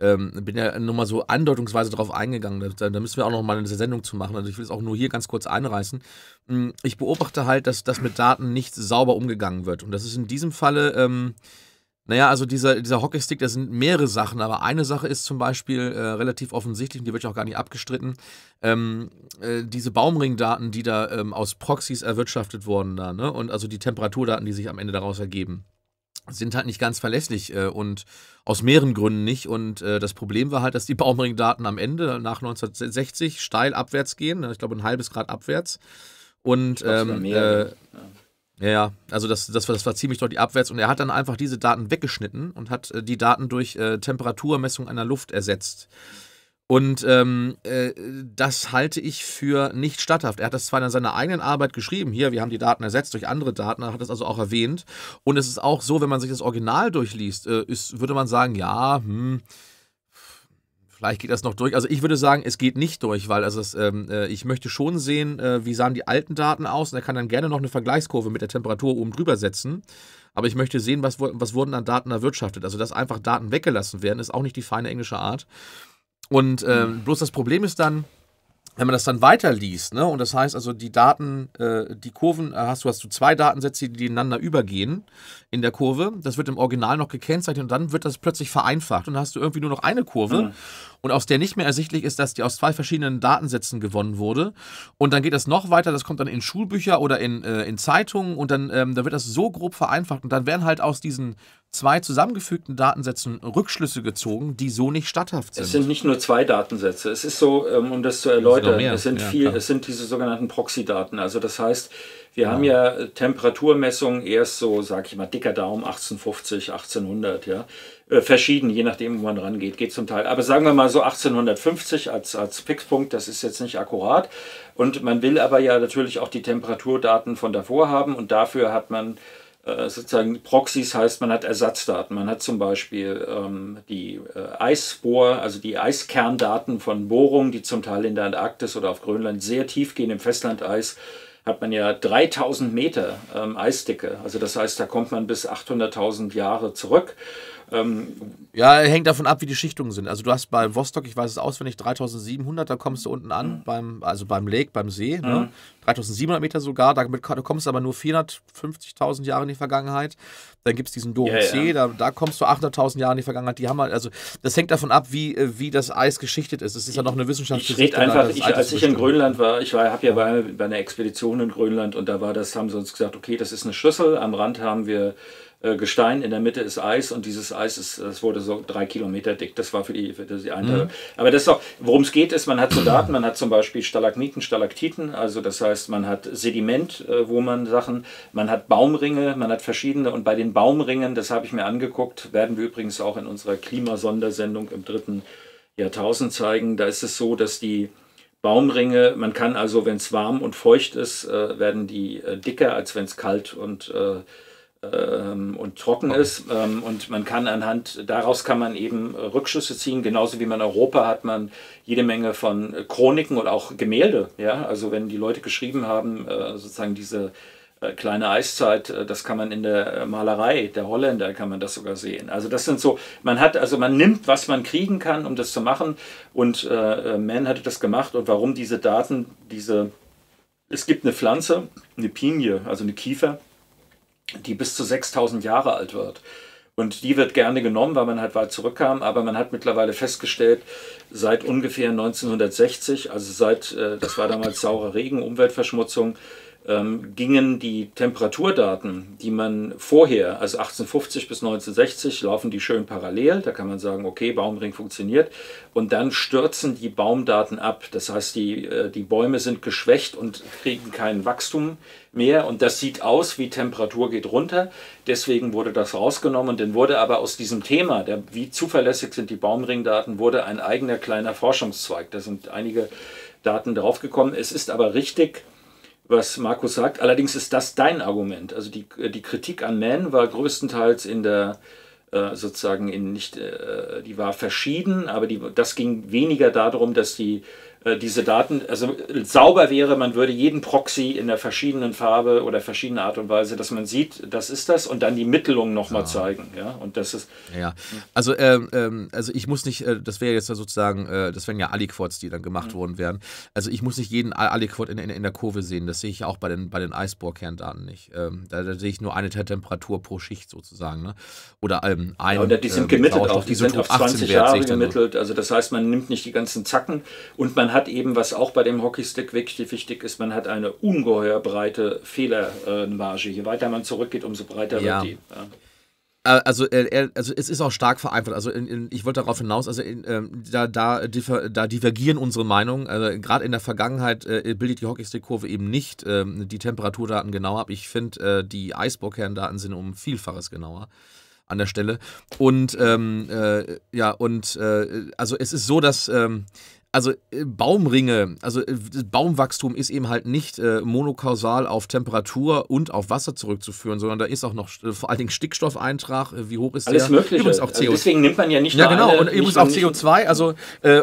ähm, bin ja nur mal so andeutungsweise darauf eingegangen. Da, da, müssen wir auch noch mal eine Sendung zu machen. Also ich will es auch nur hier ganz kurz einreißen. Hm, ich beobachte halt, dass das mit Daten nicht sauber umgegangen wird. Und das ist in diesem Falle ähm, naja, also dieser, dieser Hockeystick, da sind mehrere Sachen, aber eine Sache ist zum Beispiel äh, relativ offensichtlich, und die wird ja auch gar nicht abgestritten. Ähm, äh, diese Baumringdaten, die da ähm, aus Proxys erwirtschaftet wurden, da, ne? Und also die Temperaturdaten, die sich am Ende daraus ergeben, sind halt nicht ganz verlässlich äh, und aus mehreren Gründen nicht. Und äh, das Problem war halt, dass die Baumringdaten am Ende nach 1960 steil abwärts gehen, ne? ich glaube ein halbes Grad abwärts. Und ähm, äh, ja. Ja, ja, also das, das, war, das war ziemlich deutlich abwärts und er hat dann einfach diese Daten weggeschnitten und hat äh, die Daten durch äh, Temperaturmessung einer Luft ersetzt. Und ähm, äh, das halte ich für nicht statthaft. Er hat das zwar in seiner eigenen Arbeit geschrieben, hier, wir haben die Daten ersetzt durch andere Daten, er hat das also auch erwähnt. Und es ist auch so, wenn man sich das Original durchliest, äh, ist, würde man sagen, ja, hm, Vielleicht geht das noch durch. Also ich würde sagen, es geht nicht durch, weil also es, ähm, äh, ich möchte schon sehen, äh, wie sahen die alten Daten aus. Und er kann dann gerne noch eine Vergleichskurve mit der Temperatur oben drüber setzen. Aber ich möchte sehen, was, was wurden an Daten erwirtschaftet. Also dass einfach Daten weggelassen werden, ist auch nicht die feine englische Art. Und äh, bloß das Problem ist dann, wenn man das dann weiterliest, ne, und das heißt also, die Daten, äh, die Kurven, äh, hast du, hast du zwei Datensätze, die ineinander übergehen in der Kurve. Das wird im Original noch gekennzeichnet und dann wird das plötzlich vereinfacht und dann hast du irgendwie nur noch eine Kurve. Mhm und aus der nicht mehr ersichtlich ist, dass die aus zwei verschiedenen Datensätzen gewonnen wurde. Und dann geht das noch weiter, das kommt dann in Schulbücher oder in, äh, in Zeitungen und dann ähm, da wird das so grob vereinfacht und dann werden halt aus diesen zwei zusammengefügten Datensätzen Rückschlüsse gezogen, die so nicht statthaft sind. Es sind nicht nur zwei Datensätze. Es ist so, ähm, um das zu erläutern, es sind, ja, viel, es sind diese sogenannten Proxy-Daten. Also das heißt, wir ja. haben ja Temperaturmessungen erst so, sag ich mal, dicker Daumen 1850, 1800, ja. Äh, verschieden, je nachdem, wo man rangeht, geht zum Teil. Aber sagen wir mal so 1850 als, als Fixpunkt, das ist jetzt nicht akkurat. Und man will aber ja natürlich auch die Temperaturdaten von davor haben und dafür hat man äh, sozusagen Proxys heißt, man hat Ersatzdaten. Man hat zum Beispiel ähm, die äh, Eisbohr, also die Eiskerndaten von Bohrungen, die zum Teil in der Antarktis oder auf Grönland sehr tief gehen im Festlandeis hat man ja 3000 Meter ähm, Eisdicke. Also das heißt, da kommt man bis 800.000 Jahre zurück. Ähm, ja, hängt davon ab, wie die Schichtungen sind. Also du hast bei Vostok, ich weiß es auswendig, 3700, da kommst du unten an, mhm. beim, also beim Lake, beim See, ne? mhm. ne? 3700 Meter sogar, damit, da kommst du aber nur 450.000 Jahre in die Vergangenheit. Dann gibt es diesen Dom ja, C, ja. Da, da kommst du 800.000 Jahre in die Vergangenheit. Die haben halt, also das hängt davon ab, wie, äh, wie das Eis geschichtet ist. Es ist ja noch eine wissenschaftliche Ich rede einfach, ich, als ich in Grönland war, ich war, habe ja bei, bei einer Expedition in Grönland und da war das, haben sie uns gesagt, okay, das ist eine Schüssel, am Rand haben wir Gestein, in der Mitte ist Eis und dieses Eis ist, das wurde so drei Kilometer dick. Das war für die, für die eine. Mhm. Aber das ist auch, worum es geht, ist, man hat so Daten, man hat zum Beispiel Stalagmiten, Stalaktiten, also das heißt, man hat Sediment, äh, wo man Sachen, man hat Baumringe, man hat verschiedene und bei den Baumringen, das habe ich mir angeguckt, werden wir übrigens auch in unserer Klimasondersendung im dritten Jahrtausend zeigen. Da ist es so, dass die Baumringe, man kann also, wenn es warm und feucht ist, äh, werden die dicker, als wenn es kalt und äh, ähm, und trocken ist. Ähm, und man kann anhand, daraus kann man eben Rückschlüsse ziehen, genauso wie man in Europa hat man jede Menge von Chroniken oder auch Gemälde. Ja? Also wenn die Leute geschrieben haben, äh, sozusagen diese äh, kleine Eiszeit, äh, das kann man in der Malerei der Holländer kann man das sogar sehen. Also das sind so, man hat, also man nimmt, was man kriegen kann, um das zu machen. Und äh, Mann hatte das gemacht und warum diese Daten, diese, es gibt eine Pflanze, eine Pinie, also eine Kiefer, die bis zu 6000 Jahre alt wird. Und die wird gerne genommen, weil man halt weit zurückkam. Aber man hat mittlerweile festgestellt, seit ungefähr 1960, also seit, äh, das war damals saurer Regen, Umweltverschmutzung, ähm, gingen die Temperaturdaten, die man vorher, also 1850 bis 1960, laufen die schön parallel. Da kann man sagen, okay, Baumring funktioniert. Und dann stürzen die Baumdaten ab. Das heißt, die, äh, die Bäume sind geschwächt und kriegen kein Wachstum mehr. Und das sieht aus wie Temperatur geht runter. Deswegen wurde das rausgenommen. Und dann wurde aber aus diesem Thema, der, wie zuverlässig sind die Baumringdaten, wurde ein eigener kleiner Forschungszweig. Da sind einige Daten draufgekommen. Es ist aber richtig, was Markus sagt. Allerdings ist das dein Argument. Also die, die Kritik an Man war größtenteils in der äh, sozusagen in nicht, äh, die war verschieden, aber die, das ging weniger darum, dass die äh, diese Daten, also sauber wäre, man würde jeden Proxy in der verschiedenen Farbe oder verschiedenen Art und Weise, dass man sieht, das ist das und dann die Mittelung nochmal ja. zeigen. Ja, und das ist. Ja, also, ähm, ähm, also ich muss nicht, äh, das wäre jetzt sozusagen, äh, das wären ja Aliquots, die dann gemacht mhm. worden wären. Also ich muss nicht jeden Aliquot in, in, in, der Kurve sehen, das sehe ich auch bei den, bei den Eisbohrkerndaten nicht. Ähm, da, da, sehe ich nur eine Temperatur pro Schicht sozusagen. Ne? Oder ähm, ein. Ja, oder die sind ähm, gemittelt auch, die, die sind auf 20 Jahre gemittelt. Also das heißt, man nimmt nicht die ganzen Zacken und man hat hat eben, was auch bei dem Hockeystick wirklich wichtig ist, man hat eine ungeheuer breite Fehlermarge. Je weiter man zurückgeht, umso breiter ja. wird die. Ja. also, er, also es ist auch stark vereinfacht. Also in, in, ich wollte darauf hinaus, also in, ähm, da, da, differ, da divergieren unsere Meinungen. Also gerade in der Vergangenheit äh, bildet die Hockeystick-Kurve eben nicht ähm, die Temperaturdaten genau ab. Ich finde, äh, die Eisbohrkerndaten sind um Vielfaches genauer an der Stelle. Und ähm, äh, ja, und äh, also es ist so, dass ähm, also äh, Baumringe, also äh, Baumwachstum ist eben halt nicht äh, monokausal auf Temperatur und auf Wasser zurückzuführen, sondern da ist auch noch äh, vor allen Dingen Stickstoffeintrag. Äh, wie hoch ist Alles der? Mögliche. Übrigens auch CO2. Also deswegen nimmt man ja nicht ja, genau. Eine, und übrigens auch CO2. Also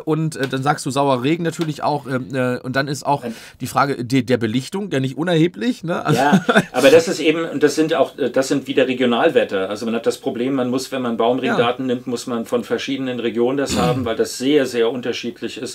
und dann sagst du sauer Regen natürlich auch. Ähm, und dann ist auch die Frage die, der Belichtung, ja nicht unerheblich. Ne? Also ja, aber das ist eben, und das sind auch, das sind wieder Regionalwetter. Also man hat das Problem, man muss, wenn man Baumringdaten ja. nimmt, muss man von verschiedenen Regionen das haben, weil das sehr, sehr unterschiedlich ist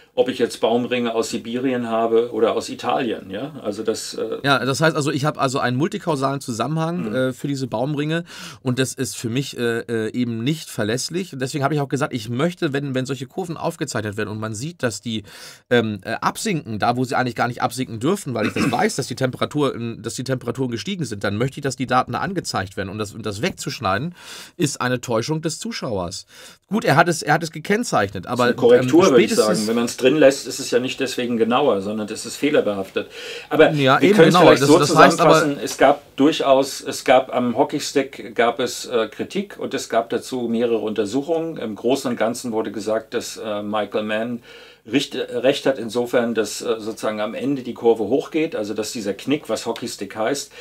ob ich jetzt Baumringe aus Sibirien habe oder aus Italien. Ja, also das. Äh ja, das heißt also, ich habe also einen multikausalen Zusammenhang mhm. äh, für diese Baumringe und das ist für mich äh, äh eben nicht verlässlich. Und deswegen habe ich auch gesagt, ich möchte, wenn, wenn solche Kurven aufgezeichnet werden und man sieht, dass die ähm, äh, absinken, da wo sie eigentlich gar nicht absinken dürfen, weil ich das weiß, dass die, Temperatur, dass die Temperaturen gestiegen sind, dann möchte ich, dass die Daten da angezeigt werden. Und das, und das wegzuschneiden, ist eine Täuschung des Zuschauers. Gut, er hat es, er hat es gekennzeichnet, aber. Korrektur, ähm, würde ich sagen. Wenn man es drin lässt, ist es ja nicht deswegen genauer, sondern es ist fehlerbehaftet. Aber ja, wir können es vielleicht das, so das zusammenfassen, heißt es gab durchaus, es gab am Hockeystick gab es äh, Kritik und es gab dazu mehrere Untersuchungen. Im Großen und Ganzen wurde gesagt, dass äh, Michael Mann Recht, recht hat insofern, dass äh, sozusagen am Ende die Kurve hochgeht, also dass dieser Knick, was Hockeystick heißt,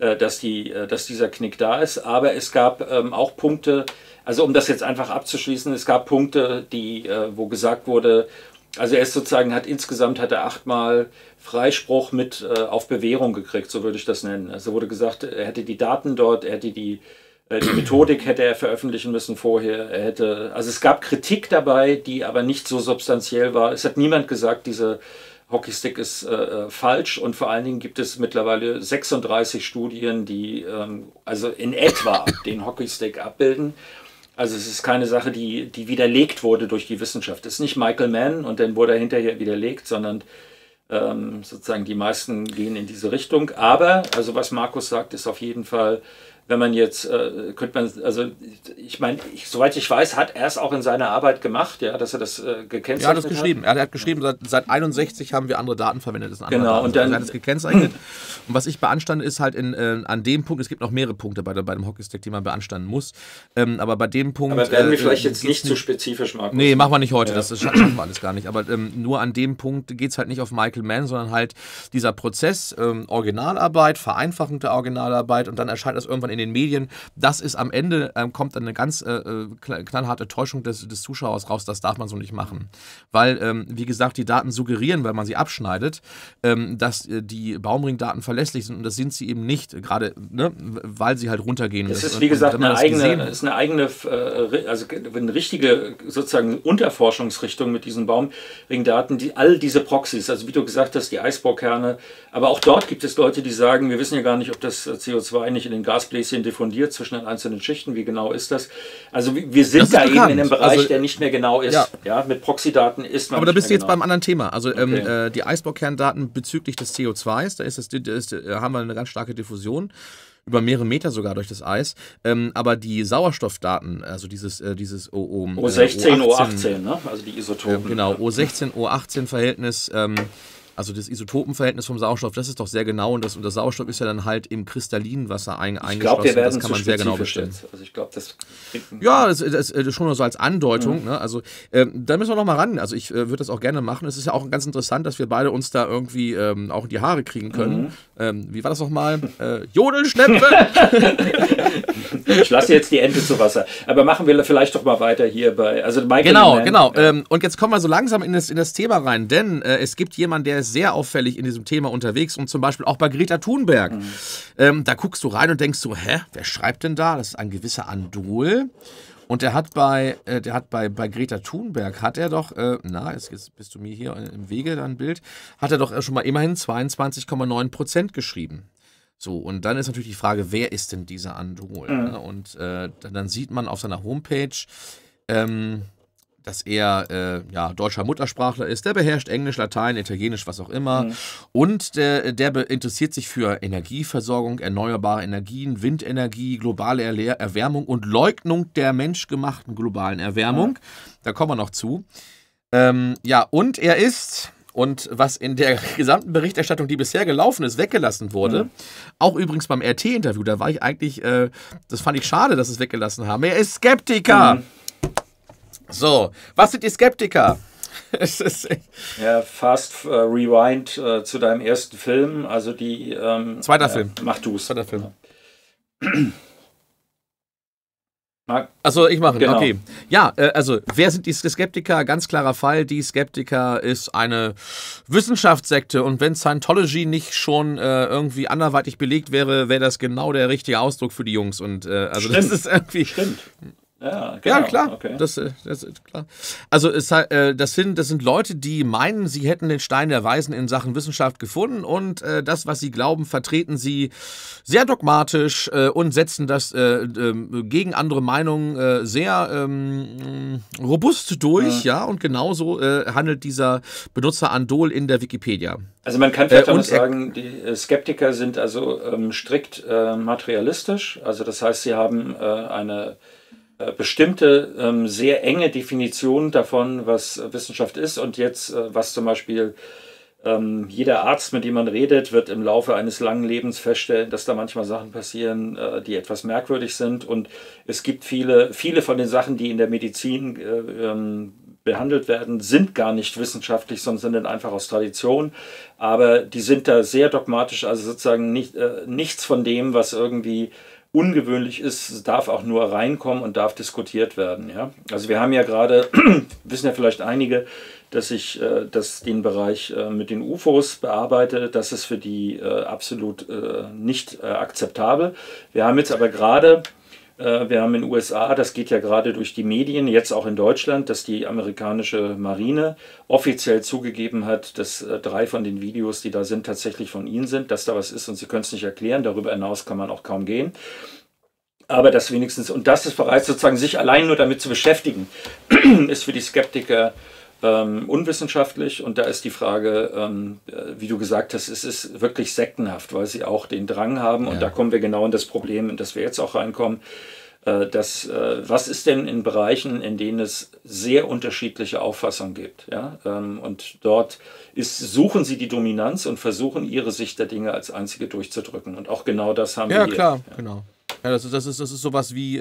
äh, dass, die, äh, dass dieser Knick da ist. Aber es gab ähm, auch Punkte, also um das jetzt einfach abzuschließen, es gab Punkte, die, äh, wo gesagt wurde, also er ist sozusagen, hat insgesamt hat er achtmal Freispruch mit äh, auf Bewährung gekriegt, so würde ich das nennen. Also wurde gesagt, er hätte die Daten dort, er hätte die, äh, die Methodik hätte er veröffentlichen müssen vorher. Er hätte, also es gab Kritik dabei, die aber nicht so substanziell war. Es hat niemand gesagt, diese Hockeystick ist äh, äh falsch und vor allen Dingen gibt es mittlerweile 36 Studien, die ähm, also in etwa den Hockeystick abbilden. Also es ist keine Sache, die, die widerlegt wurde durch die Wissenschaft. Es ist nicht Michael Mann und dann wurde er hinterher widerlegt, sondern ähm, sozusagen die meisten gehen in diese Richtung. Aber, also was Markus sagt, ist auf jeden Fall wenn man jetzt, äh, könnte man, also ich meine, soweit ich weiß, hat er es auch in seiner Arbeit gemacht, ja, dass er das äh, gekennzeichnet hat. Er hat es geschrieben. Er hat geschrieben, seit, seit 61 haben wir andere Daten verwendet. Das genau, Daten. und dann. Also er hat es gekennzeichnet. und was ich beanstande, ist halt in, äh, an dem Punkt, es gibt noch mehrere Punkte bei, der, bei dem Hockeystick, die man beanstanden muss. Ähm, aber bei dem Punkt. Aber werden wir äh, vielleicht jetzt nicht zu spezifisch, Markus? Nee, machen wir nicht heute. Ja. Das, schaffen wir alles gar nicht. Aber ähm, nur an dem Punkt geht es halt nicht auf Michael Mann, sondern halt dieser Prozess, ähm, Originalarbeit, vereinfachende Originalarbeit und dann erscheint das irgendwann in den Medien das ist am Ende, ähm, kommt dann eine ganz äh, äh knallharte Täuschung des, des Zuschauers raus. Das darf man so nicht machen. Weil, ähm, wie gesagt, die Daten suggerieren, wenn man sie abschneidet, ähm, dass äh, die Baumringdaten verlässlich sind und das sind sie eben nicht, gerade ne, weil sie halt runtergehen. Das ist, wie gesagt, eine eigene, ist eine eigene, äh, also eine richtige sozusagen Unterforschungsrichtung mit diesen Baumringdaten, die all diese Proxys, also wie du gesagt hast, die Eisbohrkerne, aber auch dort gibt es Leute, die sagen, wir wissen ja gar nicht, ob das CO2 nicht in den Gasbläschen diffundiert zwischen den einzelnen Schichten, wie genau ist das? Also wir sind da bekannt. eben in einem Bereich, also, der nicht mehr genau ist. Ja, ja mit Proxy-Daten ist man Aber da bist du jetzt genau. beim anderen Thema. Also okay. ähm, äh, die Eisbohrkerndaten bezüglich des CO2s, da ist das, da ist, äh, haben wir eine ganz starke Diffusion über mehrere Meter sogar durch das Eis. Ähm, aber die Sauerstoffdaten, also dieses, äh, dieses o, O16, O18, O18 ne? also die Isotopen. Äh, genau, O16, O18-Verhältnis. Ähm, also das Isotopenverhältnis vom Sauerstoff, das ist doch sehr genau und das, und das Sauerstoff ist ja dann halt im kristallinen Wasser ein, ich eingeschlossen. Glaub, wir werden das kann man sehr genau bestimmen. Also ich glaube, das ja, das, das, schon nur so als Andeutung. Mhm. Ne? Also ähm, da müssen wir noch mal ran. Also ich äh, würde das auch gerne machen. Es ist ja auch ganz interessant, dass wir beide uns da irgendwie ähm, auch in die Haare kriegen können. Mhm. Ähm, wie war das nochmal? Äh, Jodelschnepfe! ich lasse jetzt die Ente zu Wasser. Aber machen wir vielleicht doch mal weiter hier bei. Also Michael genau, genau. Ja. Ähm, und jetzt kommen wir so langsam in das, in das Thema rein, denn äh, es gibt jemanden, der ist sehr auffällig in diesem Thema unterwegs und zum Beispiel auch bei Greta Thunberg. Mhm. Ähm, da guckst du rein und denkst so, hä, wer schreibt denn da? Das ist ein gewisser Andol. Und der hat bei, äh, der hat bei, bei Greta Thunberg, hat er doch, äh, na, jetzt, jetzt, bist du mir hier im Wege, dein Bild, hat er doch schon mal immerhin 22,9 Prozent geschrieben. So, und dann ist natürlich die Frage, wer ist denn dieser Andol? Mhm. Und äh, dann sieht man auf seiner Homepage, ähm, dass er äh, ja, deutscher Muttersprachler ist. Der beherrscht Englisch, Latein, Italienisch, was auch immer. Mhm. Und der, der interessiert sich für Energieversorgung, erneuerbare Energien, Windenergie, globale Erwärmung und Leugnung der menschgemachten globalen Erwärmung. Mhm. Da kommen wir noch zu. Ähm, ja, und er ist und was in der gesamten Berichterstattung, die bisher gelaufen ist, weggelassen wurde, mhm. auch übrigens beim RT-Interview, da war ich eigentlich, äh, das fand ich schade, dass es weggelassen haben. Er ist Skeptiker. Mhm. So, was sind die Skeptiker? ja, fast uh, rewind uh, zu deinem ersten Film, also die. Ähm, Zweiter ja, Film. Mach du's. Zweiter Film. Also ich mache, genau. okay. Ja, äh, also wer sind die Skeptiker? Ganz klarer Fall, die Skeptiker ist eine Wissenschaftssekte und wenn Scientology nicht schon äh, irgendwie anderweitig belegt wäre, wäre das genau der richtige Ausdruck für die Jungs und äh, also Stimmt. das ist irgendwie... Stimmt. Ja, genau. ja klar. Okay. Das, äh, das, ist klar. Also es, äh, das, sind, das sind Leute, die meinen, sie hätten den Stein der Weisen in Sachen Wissenschaft gefunden und äh, das, was sie glauben, vertreten sie sehr dogmatisch äh, und setzen das äh, ähm, gegen andere Meinungen äh, sehr ähm, robust durch. Ja. ja und genauso handelt dieser Benutzer Andol in der Wikipedia. Also man kann vielleicht auch noch sagen, die Skeptiker sind also ähm, strikt materialistisch. Also das heißt, sie haben eine äh, bestimmte ähm, sehr enge Definition davon, was Wissenschaft ist und jetzt, äh, was zum Beispiel ähm, jeder Arzt, mit dem man redet, wird im Laufe eines langen Lebens feststellen, dass da manchmal Sachen passieren, äh, die etwas merkwürdig sind. Und es gibt viele, viele von den Sachen, die in der Medizin äh, ähm, behandelt werden, sind gar nicht wissenschaftlich, sondern sind einfach aus Tradition. Aber die sind da sehr dogmatisch, also sozusagen nicht, äh, nichts von dem, was irgendwie ungewöhnlich ist, darf auch nur reinkommen und darf diskutiert werden. Ja? Also wir haben ja gerade, wissen ja vielleicht einige, dass ich äh, das, den Bereich äh, mit den UFOs bearbeite. Das ist für die äh, absolut äh, nicht äh, akzeptabel. Wir haben jetzt aber gerade wir haben in den USA, das geht ja gerade durch die Medien, jetzt auch in Deutschland, dass die amerikanische Marine offiziell zugegeben hat, dass äh, drei von den Videos, die da sind, tatsächlich von ihnen sind, dass da was ist und sie können es nicht erklären. Darüber hinaus kann man auch kaum gehen. Aber das wenigstens, und das ist bereits sozusagen, sich allein nur damit zu beschäftigen, ist für die Skeptiker ähm, unwissenschaftlich. Und da ist die Frage, ähm, äh, wie du gesagt hast, es ist wirklich sektenhaft, weil sie auch den Drang haben. Ja. Und da kommen wir genau in das Problem, in das wir jetzt auch reinkommen. Äh, das, äh, was ist denn in Bereichen, in denen es sehr unterschiedliche Auffassungen gibt? Ja? Ähm, und dort ist, suchen sie die Dominanz und versuchen ihre Sicht der Dinge als einzige durchzudrücken. Und auch genau das haben ja, wir hier. Klar, ja, klar, genau. Ja, das ist, das ist, das ist sowas wie.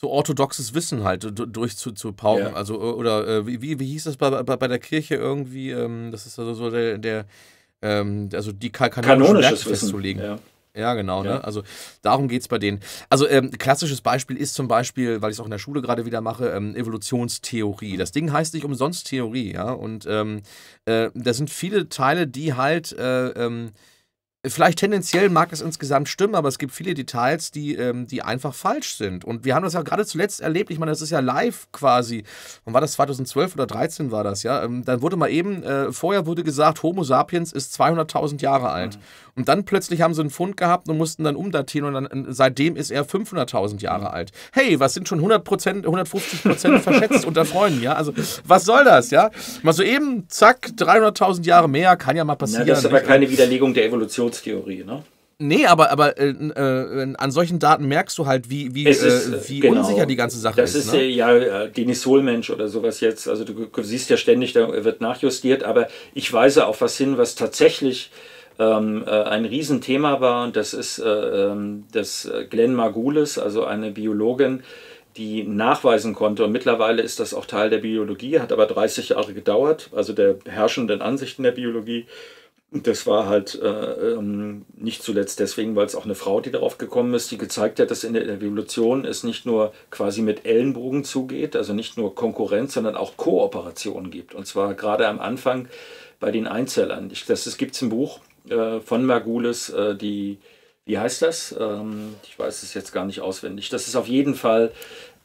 So orthodoxes Wissen halt durchzupauken. Ja. Also, oder äh, wie, wie hieß das bei, bei, bei der Kirche irgendwie? Ähm, das ist also so der, der ähm, also die kanonischen Werke festzulegen. Ja. Ja, genau. Ja. Ne? Also darum geht es bei denen. Also ähm, klassisches Beispiel ist zum Beispiel, weil ich es auch in der Schule gerade wieder mache, ähm, Evolutionstheorie. Das Ding heißt nicht umsonst Theorie, ja. Und ähm, äh, da sind viele Teile, die halt äh, ähm, Vielleicht tendenziell mag es insgesamt stimmen, aber es gibt viele Details, die, ähm, die einfach falsch sind. Und wir haben das ja gerade zuletzt erlebt. Ich meine, das ist ja live quasi. Wann war das? 2012 oder 2013 war das, ja? Ähm, dann wurde mal eben, äh, vorher wurde gesagt, Homo sapiens ist 200.000 Jahre alt. Mhm. Und dann plötzlich haben sie einen Fund gehabt und mussten dann umdatieren und dann, seitdem ist er 500.000 Jahre mhm. alt. Hey, was sind schon 100 Prozent, 150 Prozent verschätzt unter Freunden, ja? Also, was soll das, ja? Mal so eben, zack, 300.000 Jahre mehr, kann ja mal passieren. Ja, das ist aber keine Widerlegung der Evolutionstheorie, ne? Nee, aber, aber äh, äh, an solchen Daten merkst du halt, wie, wie, ist, äh, wie genau, unsicher die ganze Sache das ist. Das ist ne? ja äh, Denis Solmensch oder sowas jetzt. Also du, du, siehst ja ständig, da wird nachjustiert, aber ich weise auf was hin, was tatsächlich ähm, äh, ein Riesenthema war. Und das ist äh, ähm, das Glenn Margulis, also eine Biologin, die nachweisen konnte. Und mittlerweile ist das auch Teil der Biologie, hat aber 30 Jahre gedauert, also der herrschenden Ansichten der Biologie das war halt äh, ähm, nicht zuletzt deswegen, weil es auch eine Frau, die darauf gekommen ist, die gezeigt hat, dass in der Evolution es nicht nur quasi mit Ellenbogen zugeht, also nicht nur Konkurrenz, sondern auch Kooperation gibt. Und zwar gerade am Anfang bei den Einzellern. Ich, das, das gibt es im Buch äh, von Margulis, äh, die, wie heißt das? Ähm, ich weiß es jetzt gar nicht auswendig. Das ist auf jeden Fall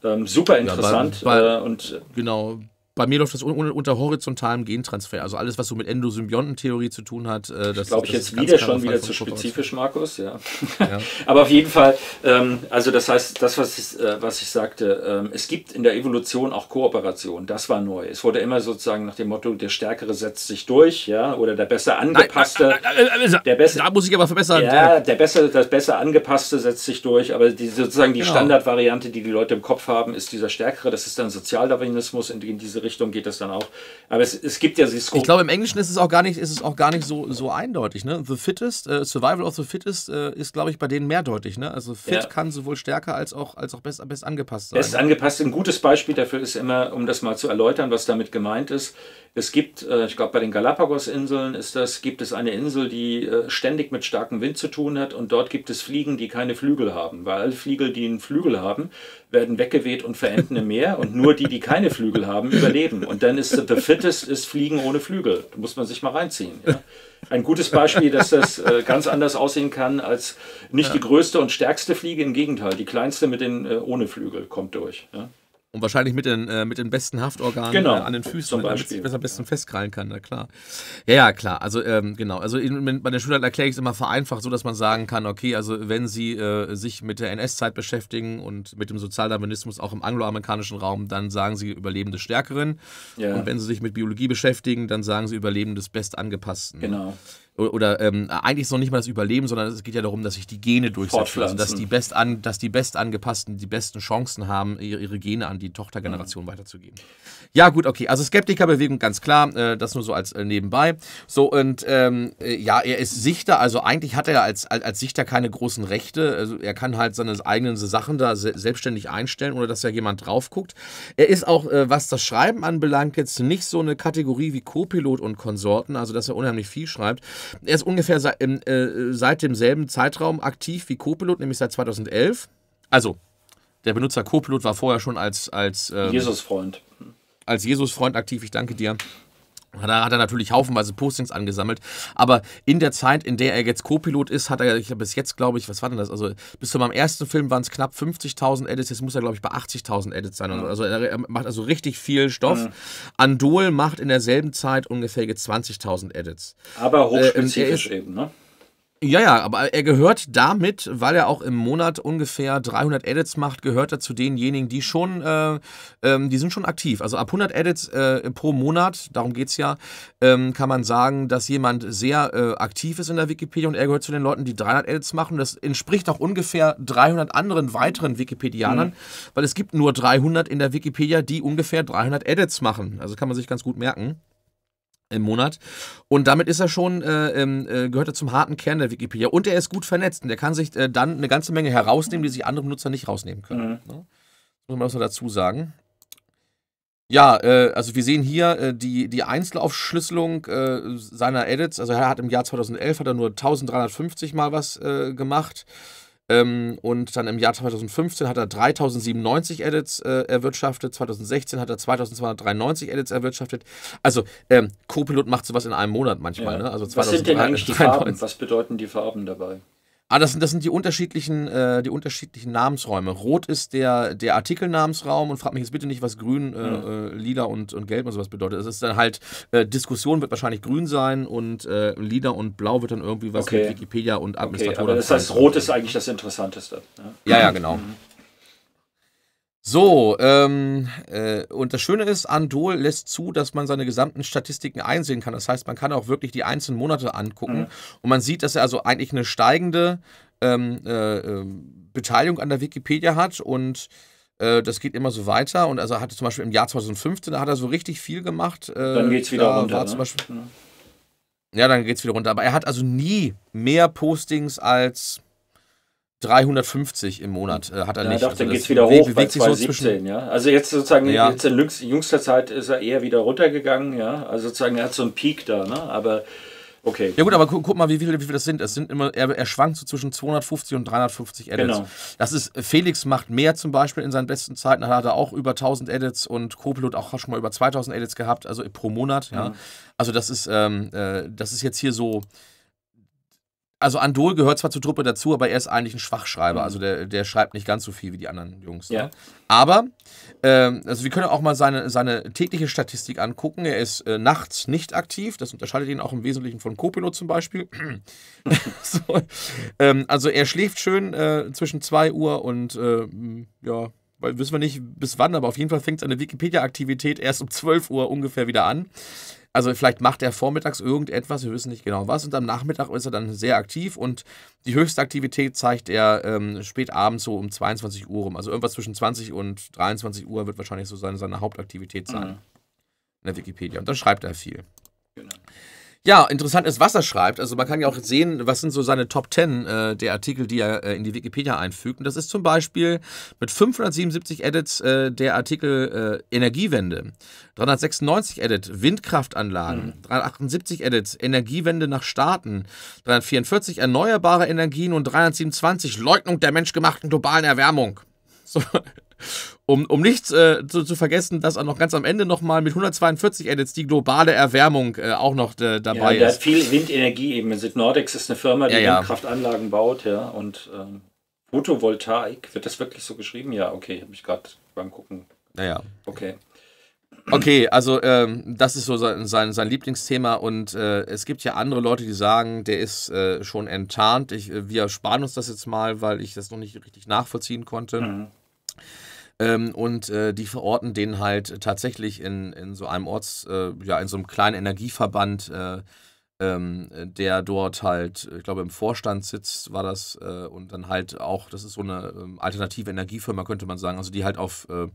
ähm, super interessant. Ja, bei, bei, äh, und, genau, bei mir läuft das un unter horizontalem Gentransfer. Also alles, was so mit Endosymbiontentheorie zu tun hat. Äh, das glaube ich jetzt wieder schon wieder zu spezifisch, Markus. Ja. ja. Aber auf jeden Fall, ähm, also das heißt, das, was ich, äh, was ich sagte, ähm, es gibt in der Evolution auch Kooperation. Das war neu. Es wurde immer sozusagen nach dem Motto, der Stärkere setzt sich durch, ja, oder der besser angepasste. Nein, nein, nein, der besser, da muss ich aber verbessern. Ja, der besser, das besser angepasste setzt sich durch. Aber die, sozusagen die genau. Standardvariante, die die Leute im Kopf haben, ist dieser Stärkere. Das ist dann Sozialdarwinismus in, in diese Richtung geht das dann auch. Aber es, es gibt ja Ich glaube, im Englischen ist es auch gar nicht, ist es auch gar nicht so, so eindeutig. Ne? The fittest, uh, Survival of the fittest uh, ist, glaube ich, bei denen mehrdeutig. Ne? Also fit ja. kann sowohl stärker als auch, als auch best, best angepasst sein. Best angepasst. Ein gutes Beispiel dafür ist immer, um das mal zu erläutern, was damit gemeint ist. Es gibt, äh, ich glaube, bei den Galapagos-Inseln ist das, gibt es eine Insel, die äh, ständig mit starkem Wind zu tun hat und dort gibt es Fliegen, die keine Flügel haben. Weil alle Fliegel, die einen Flügel haben, werden weggeweht und verenden im Meer und nur die, die keine Flügel haben, überleben. Und dann ist the fittest ist Fliegen ohne Flügel. Da muss man sich mal reinziehen. Ja? Ein gutes Beispiel, dass das äh, ganz anders aussehen kann als nicht die größte und stärkste Fliege. Im Gegenteil, die kleinste mit den ohne Flügel kommt durch. Ja? Und wahrscheinlich mit den, äh, mit den besten Haftorganen genau, äh, an den Füßen, damit es besser am besten festkrallen kann, na klar. Ja, ja, klar. Also, ähm, genau. Also in, bei den Schülern erkläre ich es immer vereinfacht, so dass man sagen kann, okay, also wenn sie äh, sich mit der NS-Zeit beschäftigen und mit dem Sozialdarwinismus auch im angloamerikanischen Raum, dann sagen sie Überleben des Stärkeren. Ja. Und wenn sie sich mit Biologie beschäftigen, dann sagen sie Überleben des Bestangepassten. Genau oder ähm, eigentlich ist noch nicht mal das Überleben, sondern es geht ja darum, dass sich die Gene durchsetzen. Also dass die, best an, dass die Bestangepassten die besten Chancen haben, ihre, Gene an die Tochtergeneration mhm. weiterzugeben. Ja, gut, okay. Also Skeptikerbewegung, ganz klar. Äh, das nur so als äh, nebenbei. So, und ähm, äh, ja, er ist Sichter. Also eigentlich hat er als, als, als Sichter keine großen Rechte. Also er kann halt seine eigenen Sachen da se selbstständig einstellen, ohne dass ja jemand drauf guckt. Er ist auch, äh, was das Schreiben anbelangt, jetzt nicht so eine Kategorie wie Co-Pilot und Konsorten. Also, dass er unheimlich viel schreibt. Er ist ungefähr seit, äh, seit demselben Zeitraum aktiv wie Copilot, nämlich seit 2011. Also, der Benutzer Copilot war vorher schon als. als ähm, Jesus-Freund. Als Jesus-Freund aktiv, ich danke dir. Da hat er natürlich haufenweise Postings angesammelt. Aber in der Zeit, in der er jetzt Co-Pilot ist, hat er, ich habe bis jetzt, glaube ich, was war denn das? Also bis zu meinem ersten Film waren es knapp 50.000 Edits, jetzt muss er, glaube ich, bei 80.000 Edits sein. Mhm. Also er, macht also richtig viel Stoff. Mhm. Andol macht in derselben Zeit ungefähr 20.000 Edits. Aber hochspezifisch äh, eben, ne? Ja, ja, aber er gehört damit, weil er auch im Monat ungefähr 300 Edits macht, gehört er zu denjenigen, die schon, äh, ähm, die sind schon aktiv. Also ab 100 Edits äh, pro Monat, darum geht es ja, ähm, kann man sagen, dass jemand sehr äh, aktiv ist in der Wikipedia und er gehört zu den Leuten, die 300 Edits machen. Das entspricht auch ungefähr 300 anderen weiteren Wikipedianern, mhm. weil es gibt nur 300 in der Wikipedia, die ungefähr 300 Edits machen. Also kann man sich ganz gut merken im Monat. Und damit ist er schon, äh, ähm, äh, gehört er zum harten Kern der Wikipedia. Und er ist gut vernetzt und er kann sich äh, dann eine ganze Menge herausnehmen, die sich andere Nutzer nicht rausnehmen können. Mhm. Ne? Muss man auch so dazu sagen. Ja, äh, also wir sehen hier äh, die, die Einzelaufschlüsselung äh, seiner Edits. Also er hat im Jahr 2011 hat er nur 1350 mal was gemacht. Ähm, und dann im Jahr 2015 hat er 3097 Edits äh, erwirtschaftet, 2016 hat er 2293 Edits erwirtschaftet. Also ähm, Copilot macht sowas in einem Monat manchmal. Ja. Ne? Also Was sind denn eigentlich die Farben? Was bedeuten die Farben dabei? Ah, das sind, das sind die unterschiedlichen, äh, die unterschiedlichen Namensräume. Rot ist der, der Artikelnamensraum und frag mich jetzt bitte nicht, was grün, äh, mhm. lila und, und gelb und sowas bedeutet. Es ist dann halt, äh, Diskussion wird wahrscheinlich grün sein und äh, lila und blau wird dann irgendwie was okay. mit Wikipedia und Administratoren. Okay, das heißt, rot ist eigentlich das Interessanteste. Ne? Ja, ja, genau. Mhm. So, ähm, äh, und das Schöne ist, Andol lässt zu, dass man seine gesamten Statistiken einsehen kann. Das heißt, man kann auch wirklich die einzelnen Monate angucken mhm. und man sieht, dass er also eigentlich eine steigende ähm, äh, ähm, Beteiligung an der Wikipedia hat und äh, das geht immer so weiter. Und also er hatte zum Beispiel im Jahr 2015, da hat er so richtig viel gemacht. Äh, dann geht es wieder runter. Ne? Beispiel, ja, dann geht es wieder runter. Aber er hat also nie mehr Postings als 350 im Monat äh, hat er ja, nicht. Doch, also dann geht es wieder hoch bei 2017, so ja. Also jetzt sozusagen, ja. jetzt in jüngster Zeit ist er eher wieder runtergegangen, ja. Also sozusagen, er hat so einen Peak da, ne? Aber okay. Ja gut, aber guck, guck mal, wie viele, wie viele das sind. Es sind immer, er, er schwankt so zwischen 250 und 350 Edits. Genau. Das ist, Felix macht mehr zum Beispiel in seinen besten Zeiten, da hat er auch über 1000 Edits und Copilot auch schon mal über 2000 Edits gehabt, also pro Monat, ja. Mhm. Also das ist, ähm, äh, das ist jetzt hier so also Andol gehört zwar zur Truppe dazu, aber er ist eigentlich ein Schwachschreiber. Mhm. Also der, der schreibt nicht ganz so viel wie die anderen Jungs. Ne? Ja. Aber, ähm, also wir können auch mal seine, seine tägliche Statistik angucken. Er ist äh, nachts nicht aktiv. Das unterscheidet ihn auch im Wesentlichen von Copilot zum Beispiel. so, ähm, also er schläft schön äh, zwischen 2 Uhr und äh, ja, weil wissen wir nicht bis wann, aber auf jeden Fall fängt seine Wikipedia-Aktivität erst um 12 Uhr ungefähr wieder an. Also vielleicht macht er vormittags irgendetwas, wir wissen nicht genau was, und am Nachmittag ist er dann sehr aktiv und die höchste Aktivität zeigt er ähm, spät abends so um 22 Uhr rum. Also irgendwas zwischen 20 und 23 Uhr wird wahrscheinlich so seine, seine Hauptaktivität sein Mhm. in der Wikipedia. Und dann schreibt er viel. Genau. Ja, interessant ist, was er schreibt. Also man kann ja auch sehen, was sind so seine Top 10 äh, der Artikel, die er äh, in die Wikipedia einfügt. Und das ist zum Beispiel mit 577 Edits äh, der Artikel äh, Energiewende, 396 Edit Windkraftanlagen, 378 Edits Energiewende nach Staaten, 344 erneuerbare Energien und 327 Leugnung der menschgemachten globalen Erwärmung. So. Um, um nicht äh, zu, zu vergessen, dass er noch ganz am Ende nochmal mit 142 Edits die globale Erwärmung äh, auch noch äh, Ja, dabei der hat ist. viel Windenergie eben. Nordex ist eine Firma, die Ja, ja. Windkraftanlagen baut, ja. Und ähm, Photovoltaik, wird das wirklich so geschrieben? Ja, okay, habe ich gerade beim Gucken. Naja. Okay. Okay, also ähm, das ist so sein, sein, sein Lieblingsthema und äh, es gibt ja andere Leute, die sagen, der ist äh, schon enttarnt. Ich, äh, wir sparen uns das jetzt mal, weil ich das noch nicht richtig nachvollziehen konnte. Mhm. Ähm, und äh, die verorten den halt tatsächlich in, in so einem Orts, äh, ja, in so einem kleinen Energieverband, äh, ähm, der dort halt, ich glaube, im Vorstand sitzt, war das, äh, und dann halt auch, das ist so eine ähm, alternative Energiefirma, könnte man sagen, also die halt auf äh,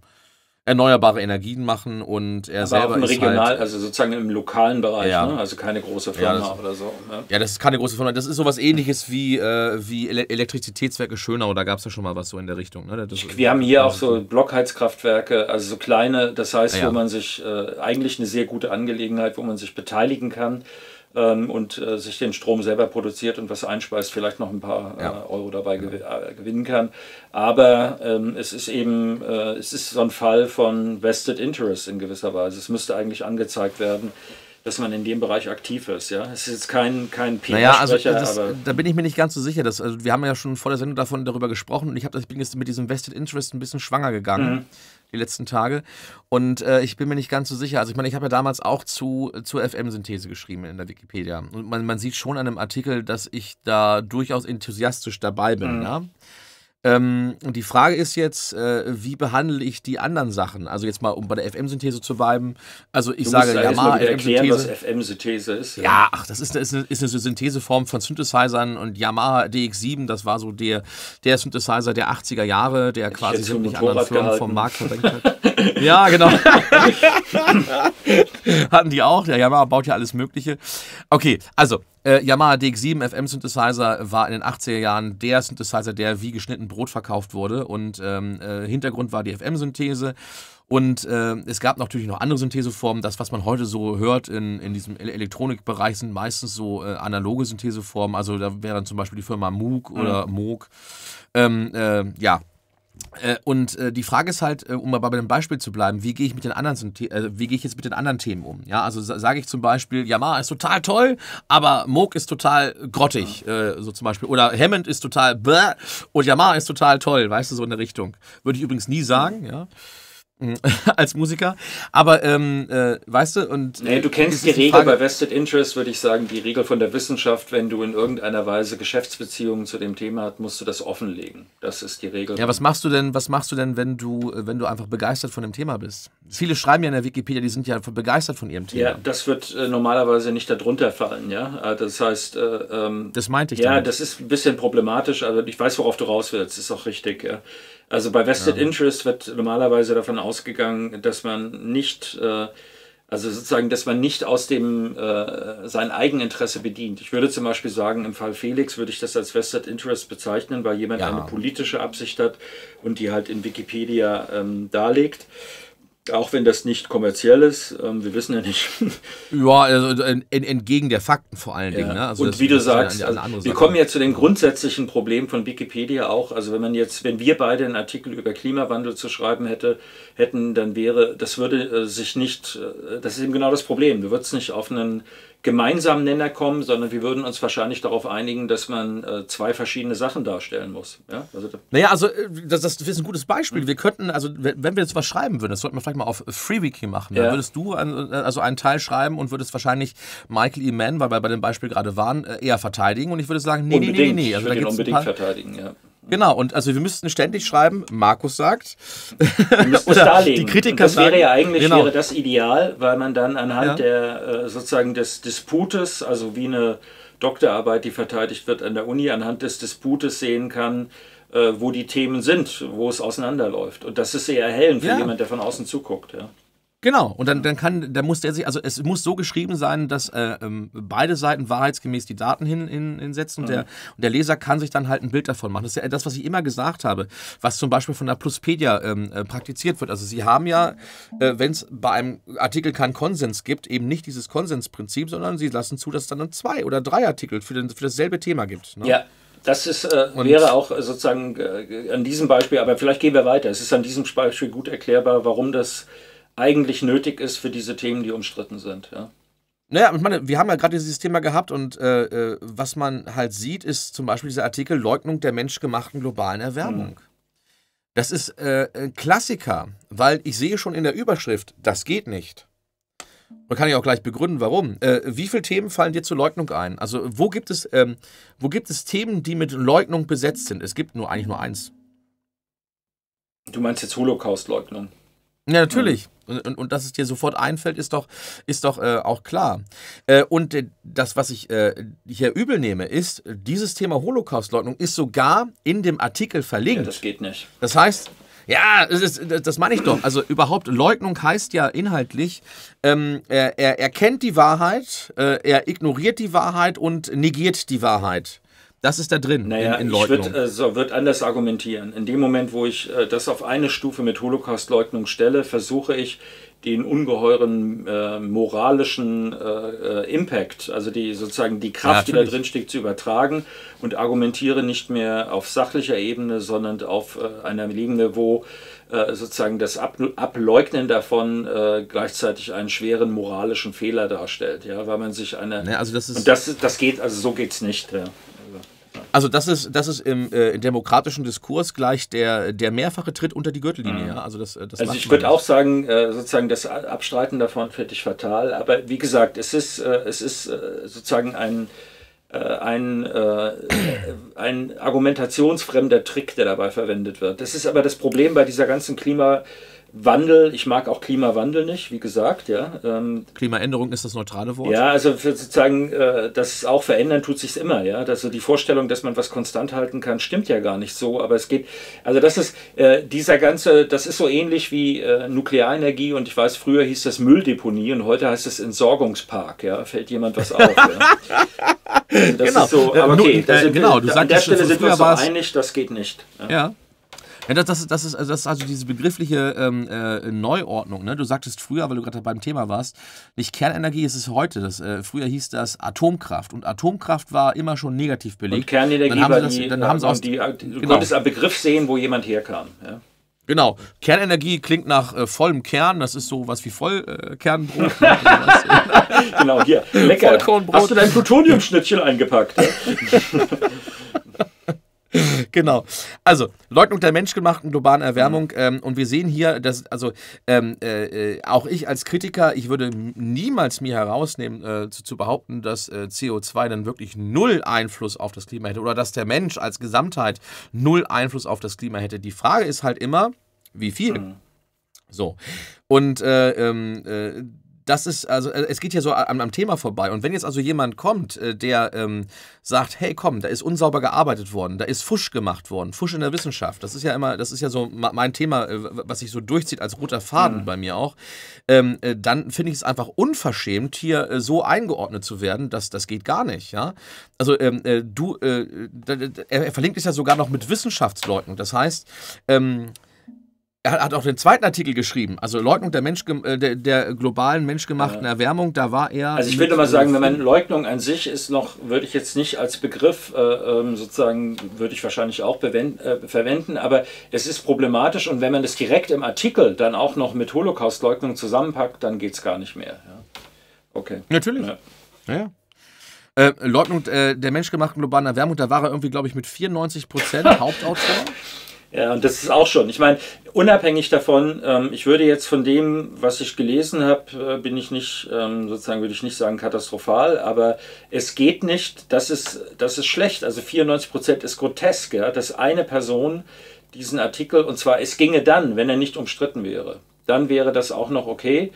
erneuerbare Energien machen und er Aber selber auch im ist Regional, halt, also sozusagen im lokalen Bereich, Ja. ne? also keine große Ja, Firma das- oder so. Ne? Ja, das ist keine große Firma. Das ist sowas ähnliches wie, äh, wie Ele Elektrizitätswerke Schönau. Da gab es ja schon mal was so in der Richtung. Ne? Das, Wir haben hier auch so Blockheizkraftwerke, also so kleine, das heißt, Ja, ja. wo man sich äh, eigentlich eine sehr gute Angelegenheit, wo man sich beteiligen kann ähm, und äh, sich den Strom selber produziert und was einspeist, vielleicht noch ein paar Ja. äh, Euro dabei gew äh, gewinnen kann. Aber ähm, es ist eben, äh, es ist so ein Fall von Vested Interest in gewisser Weise. Es müsste eigentlich angezeigt werden, dass man in dem Bereich aktiv ist. Ja, es ist jetzt kein kein Naja, also PR-Sprecher, das, aber da bin ich mir nicht ganz so sicher. Dass, also wir haben ja schon vor der Sendung davon darüber gesprochen und ich, hab, das- ich bin jetzt mit diesem Vested Interest ein bisschen schwanger gegangen. Mhm. Die letzten Tage. Und äh, ich bin mir nicht ganz so sicher. Also, ich meine, ich habe ja damals auch zu, zur FM-Synthese geschrieben in der Wikipedia. Und man, man sieht schon an einem Artikel, dass ich da durchaus enthusiastisch dabei bin. Mhm. Ja? Ähm, und die Frage ist jetzt, äh, wie behandle ich die anderen Sachen? Also, jetzt mal, um bei der FM-Synthese zu bleiben. Also, ich du sage, ja, mal erklären, was FM-Synthese. Ist. Ja, ach, das ist, ist, eine, ist eine Syntheseform von Synthesizern und Yamaha DX7, das war so der, der Synthesizer der 80er Jahre, der quasi für ein sämtliche anderen Firmen vom Markt verdrängt hat. ja, genau. Hatten die auch. Der Yamaha baut ja alles Mögliche. Okay, also äh, Yamaha DX7 FM Synthesizer war in den 80er Jahren der Synthesizer, der wie geschnitten Brot verkauft wurde. Und ähm, äh, Hintergrund war die FM-Synthese. Und äh, es gab natürlich noch andere Syntheseformen. Das, was man heute so hört in, in diesem Ele- Elektronikbereich, sind meistens so äh, analoge Syntheseformen. Also da wäre dann zum Beispiel die Firma Moog oder Moog. Ähm, äh, ja, und äh, die Frage ist halt, äh, um mal bei dem Beispiel zu bleiben, wie gehe ich mit den anderen, äh, wie gehe ich jetzt mit den anderen Themen um? Ja, also sa- sage ich zum Beispiel, Yamaha ist total toll, aber Moog ist total grottig, äh, so zum Beispiel. Oder Hammond ist total bäh und Yamaha ist total toll, weißt du, so in der Richtung. Würde ich übrigens nie sagen, ja. Als Musiker. Aber, ähm, äh, weißt du, und. Nee, du äh, kennst die Regel bei Vested Interest, würde ich sagen, die Regel von der Wissenschaft, wenn du in irgendeiner Weise Geschäftsbeziehungen zu dem Thema hast, musst du das offenlegen. Das ist die Regel. Ja, was machst du denn, was machst du denn, wenn du, wenn du einfach begeistert von dem Thema bist? Viele schreiben ja in der Wikipedia, die sind ja begeistert von ihrem Thema. Ja, das wird äh, normalerweise nicht darunter fallen, ja. Äh, das heißt, äh, ähm, Das meinte ich ja, damit. das ist ein bisschen problematisch, aber ich weiß, worauf du raus willst, ist auch richtig, ja. Also bei Vested Interest wird normalerweise davon ausgegangen, dass man nicht, äh, also sozusagen, dass man nicht aus dem äh, sein Eigeninteresse bedient. Ich würde zum Beispiel sagen, im Fall Felix würde ich das als Vested Interest bezeichnen, weil jemand Ja. eine politische Absicht hat und die halt in Wikipedia ähm, darlegt. Auch wenn das nicht kommerziell ist, ähm, wir wissen ja nicht, Ja, also en- en- entgegen der Fakten vor allen Dingen. Ne? Also und wie du sagst, eine also andere wir kommen ja zu den grundsätzlichen Problemen von Wikipedia auch. Also wenn man jetzt, wenn wir beide einen Artikel über Klimawandel zu schreiben hätte, hätten, dann wäre, das würde äh, sich nicht, äh, das ist eben genau das Problem. Du würdest nicht auf einen gemeinsamen Nenner kommen, sondern wir würden uns wahrscheinlich darauf einigen, dass man äh, zwei verschiedene Sachen darstellen muss. Ja? Also, naja, also äh, das, das ist ein gutes Beispiel. Wir könnten, also wenn wir jetzt was schreiben würden, das sollten wir vielleicht mal auf FreeWiki machen. Ja. Dann würdest du an, also einen Teil schreiben und würdest wahrscheinlich Michael E. Mann, weil wir bei dem Beispiel gerade waren, äh, eher verteidigen. Und ich würde sagen, nee, unbedingt. nee, nee, nee. Also, ich würde ihn unbedingt verteidigen, ja. Genau, und also wir müssten ständig schreiben, Markus sagt. Oder darlegen. Die Kritiker das wäre ja eigentlich genau. wäre das ideal, weil man dann anhand ja. der äh, sozusagen des Disputes, also wie eine Doktorarbeit, die verteidigt wird an der Uni, anhand des Disputes sehen kann, äh, wo die Themen sind, wo es auseinanderläuft. Und das ist sehr erhellend für ja. jemand, der von außen zuguckt. Ja. Genau, und dann, dann kann, dann muss der sich, also es muss so geschrieben sein, dass äh, ähm, beide Seiten wahrheitsgemäß die Daten hin, hin, hinsetzen und, mhm. der, und der Leser kann sich dann halt ein Bild davon machen. Das ist ja das, was ich immer gesagt habe, was zum Beispiel von der Pluspedia ähm, äh, praktiziert wird. Also sie haben ja, äh, wenn es bei einem Artikel keinen Konsens gibt, eben nicht dieses Konsensprinzip, sondern sie lassen zu, dass es dann zwei oder drei Artikel für, den, für dasselbe Thema gibt. Ne? Ja. Das ist, äh, wäre auch sozusagen äh, an diesem Beispiel, aber vielleicht gehen wir weiter. Es ist an diesem Beispiel gut erklärbar, warum das eigentlich nötig ist für diese Themen, die umstritten sind. Ja. Naja, ich meine, wir haben ja gerade dieses Thema gehabt und äh, äh, was man halt sieht, ist zum Beispiel dieser Artikel Leugnung der menschgemachten globalen Erwärmung. Mhm. Das ist äh, ein Klassiker, weil ich sehe schon in der Überschrift, das geht nicht. Und kann ich auch gleich begründen, warum. Äh, wie viele Themen fallen dir zur Leugnung ein? Also wo gibt es, ähm, wo gibt es Themen, die mit Leugnung besetzt sind? Es gibt nur eigentlich nur eins. Du meinst jetzt Holocaust-Leugnung? Ja, natürlich. Mhm. Und, und, und, dass es dir sofort einfällt, ist doch, ist doch äh, auch klar. Äh, und äh, das, was ich äh, hier übel nehme, ist, dieses Thema Holocaustleugnung ist sogar in dem Artikel verlinkt. Ja, das geht nicht. Das heißt, ja, das, ist, das meine ich doch. Also überhaupt, Leugnung heißt ja inhaltlich, ähm, er, er, er kennt die Wahrheit, äh, er ignoriert die Wahrheit und negiert die Wahrheit. Das ist da drin naja, in, in Leugnung. Ich würde äh, so, würd anders argumentieren. In dem Moment, wo ich äh, das auf eine Stufe mit Holocaust-Leugnung stelle, versuche ich den ungeheuren äh, moralischen äh, äh, Impact, also die sozusagen die Kraft, ja, die da drin steckt, zu übertragen und argumentiere nicht mehr auf sachlicher Ebene, sondern auf äh, einer Ebene, wo sozusagen das Ab Ableugnen davon gleichzeitig einen schweren moralischen Fehler darstellt, ja, weil man sich eine ja, also das ist und das, das geht, also so geht es nicht. Ja. Also das ist, das ist im, äh, demokratischen Diskurs gleich der, der mehrfache Tritt unter die Gürtellinie. Mhm. Ja? Also, das, das also ich würde auch sagen, äh, sozusagen das Abstreiten davon finde ich fatal. Aber wie gesagt, es ist, äh, es ist äh, sozusagen ein, äh, ein, äh, ein argumentationsfremder Trick, der dabei verwendet wird. Das ist aber das Problem bei dieser ganzen Klima- Wandel, ich mag auch Klimawandel nicht, wie gesagt, ja. Ähm, Klimaänderung ist das neutrale Wort. Ja, also sozusagen, äh, das auch verändern tut sich immer, ja. Also die Vorstellung, dass man was konstant halten kann, stimmt ja gar nicht so, aber es geht, also das ist äh, dieser ganze, das ist so ähnlich wie äh, Nuklearenergie und ich weiß, früher hieß das Mülldeponie und heute heißt es Entsorgungspark, ja. Fällt jemand was auf, ja. Also das genau. ist so, aber okay, äh, genau, du an der Stelle sind wir uns einig, das geht nicht. ja. ja. Ja, das, das, das, ist, also das ist also diese begriffliche ähm, äh, Neuordnung. Ne? Du sagtest früher, weil du gerade beim Thema warst, nicht Kernenergie ist es heute. Das, äh, früher hieß das Atomkraft. Und Atomkraft war immer schon negativ belegt. Und Kernenergie dann haben war das, die, dann haben sie aus, die, du genau. konntest einen Begriff sehen, wo jemand herkam. Ja? Genau. Kernenergie klingt nach äh, vollem Kern. Das ist so was wie Vollkernbrot. Ne? genau, hier. Lecker. Hast du dein Plutoniumschnittchen eingepackt? Genau. Also, Leugnung der menschgemachten globalen Erwärmung. Mhm. Ähm, und wir sehen hier, dass, also, ähm, äh, äh auch ich als Kritiker, ich würde niemals mir herausnehmen, äh, zu, zu, behaupten, dass äh, CO2 dann wirklich null Einfluss auf das Klima hätte oder dass der Mensch als Gesamtheit null Einfluss auf das Klima hätte. Die Frage ist halt immer, wie viel? Mhm. So. Und äh, ähm, äh, das ist, also äh, es geht hier so am, am, Thema vorbei. Und wenn jetzt also jemand kommt, äh, der ähm, sagt, hey komm, da ist unsauber gearbeitet worden, da ist Fusch gemacht worden, Fusch in der Wissenschaft, das ist ja immer, das ist ja so mein Thema, äh, was sich so durchzieht als roter Faden mhm. bei mir auch, ähm, dann finde ich es einfach unverschämt, hier so eingeordnet zu werden, dass das geht gar nicht, ja. Also ähm, du, äh, er verlinkt es ja sogar noch mit Wissenschaftsleuten. Das heißt, ähm, er hat auch den zweiten Artikel geschrieben, also Leugnung der, Mensch, äh, der, der globalen menschgemachten ja. Erwärmung, da war er. Also ich würde mal sagen, wenn man Leugnung an sich ist noch, würde ich jetzt nicht als Begriff äh, ähm, sozusagen, würde ich wahrscheinlich auch äh, verwenden, aber es ist problematisch und wenn man das direkt im Artikel dann auch noch mit Holocaust-Leugnung zusammenpackt, dann geht es gar nicht mehr. Ja. Okay. Natürlich. Ja. Ja. Äh, Leugnung äh, der menschgemachten globalen Erwärmung, da war er irgendwie, glaube ich, mit 94 Prozent Hauptautor. Ja, und das ist auch schon. Ich meine, unabhängig davon, ähm, ich würde jetzt von dem, was ich gelesen habe, äh, bin ich nicht, ähm, sozusagen würde ich nicht sagen katastrophal, aber es geht nicht, das ist, das ist schlecht. Also 94 Prozent ist grotesk, ja, dass eine Person diesen Artikel, und zwar es ginge dann, wenn er nicht umstritten wäre. Dann wäre das auch noch okay.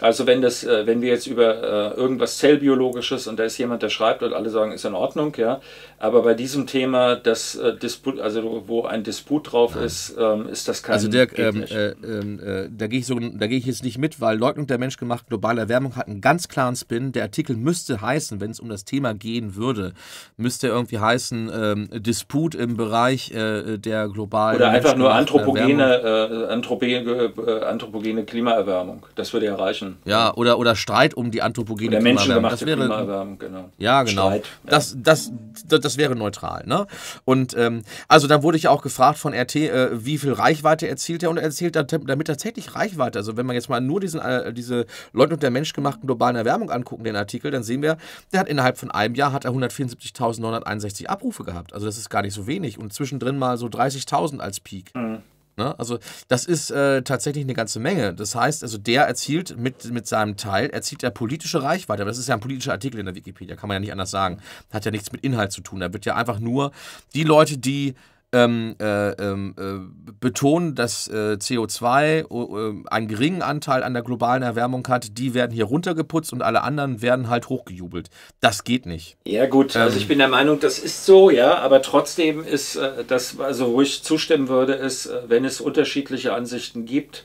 Also wenn das, äh, wenn wir jetzt über äh, irgendwas Zellbiologisches und da ist jemand, der schreibt und alle sagen, ist in Ordnung, ja. Aber bei diesem Thema, das äh, Disput, also wo ein Disput drauf Nein. ist, ähm, ist das kein. Also der, ähm, äh, äh, da gehe ich so, da gehe ich jetzt nicht mit, weil Leugnung der menschgemachten globale Erwärmung hat einen ganz klaren Spin. Der Artikel müsste heißen, wenn es um das Thema gehen würde, müsste irgendwie heißen ähm, Disput im Bereich äh, der globalen. Oder einfach nur anthropogene, anthropogene, anthropogene Klimaerwärmung. Das würde ja reichen. Menschen. Ja, oder, oder Streit um die anthropogene oder Klimaerwärmung. Das wäre, Klimaerwärmung, genau. Ja, genau. Streit, das. Das, das, das, wäre neutral. Ne? Und ähm, also dann wurde ich auch gefragt von RT, äh, wie viel Reichweite erzielt er und er erzielt damit tatsächlich Reichweite. Also wenn man jetzt mal nur diesen, äh, diese Leugnung der menschgemachten globalen Erwärmung angucken, den Artikel, dann sehen wir, der hat innerhalb von einem Jahr hat er 174.961 Abrufe gehabt. Also das ist gar nicht so wenig und zwischendrin mal so 30.000 als Peak. Mhm. Ne? Also das ist äh, tatsächlich eine ganze Menge. Das heißt, also der erzielt mit, mit seinem Teil, erzielt er politische Reichweite. Aber das ist ja ein politischer Artikel in der Wikipedia, kann man ja nicht anders sagen. Hat ja nichts mit Inhalt zu tun. Da wird ja einfach nur die Leute, die ähm, äh, ähm, äh, betonen, dass äh, CO2 äh, einen geringen Anteil an der globalen Erwärmung hat, die werden hier runtergeputzt und alle anderen werden halt hochgejubelt. Das geht nicht. Ja gut, also ähm, also ich bin der Meinung, das ist so, ja, aber trotzdem ist äh, das, also wo ich zustimmen würde, ist, äh, wenn es unterschiedliche Ansichten gibt,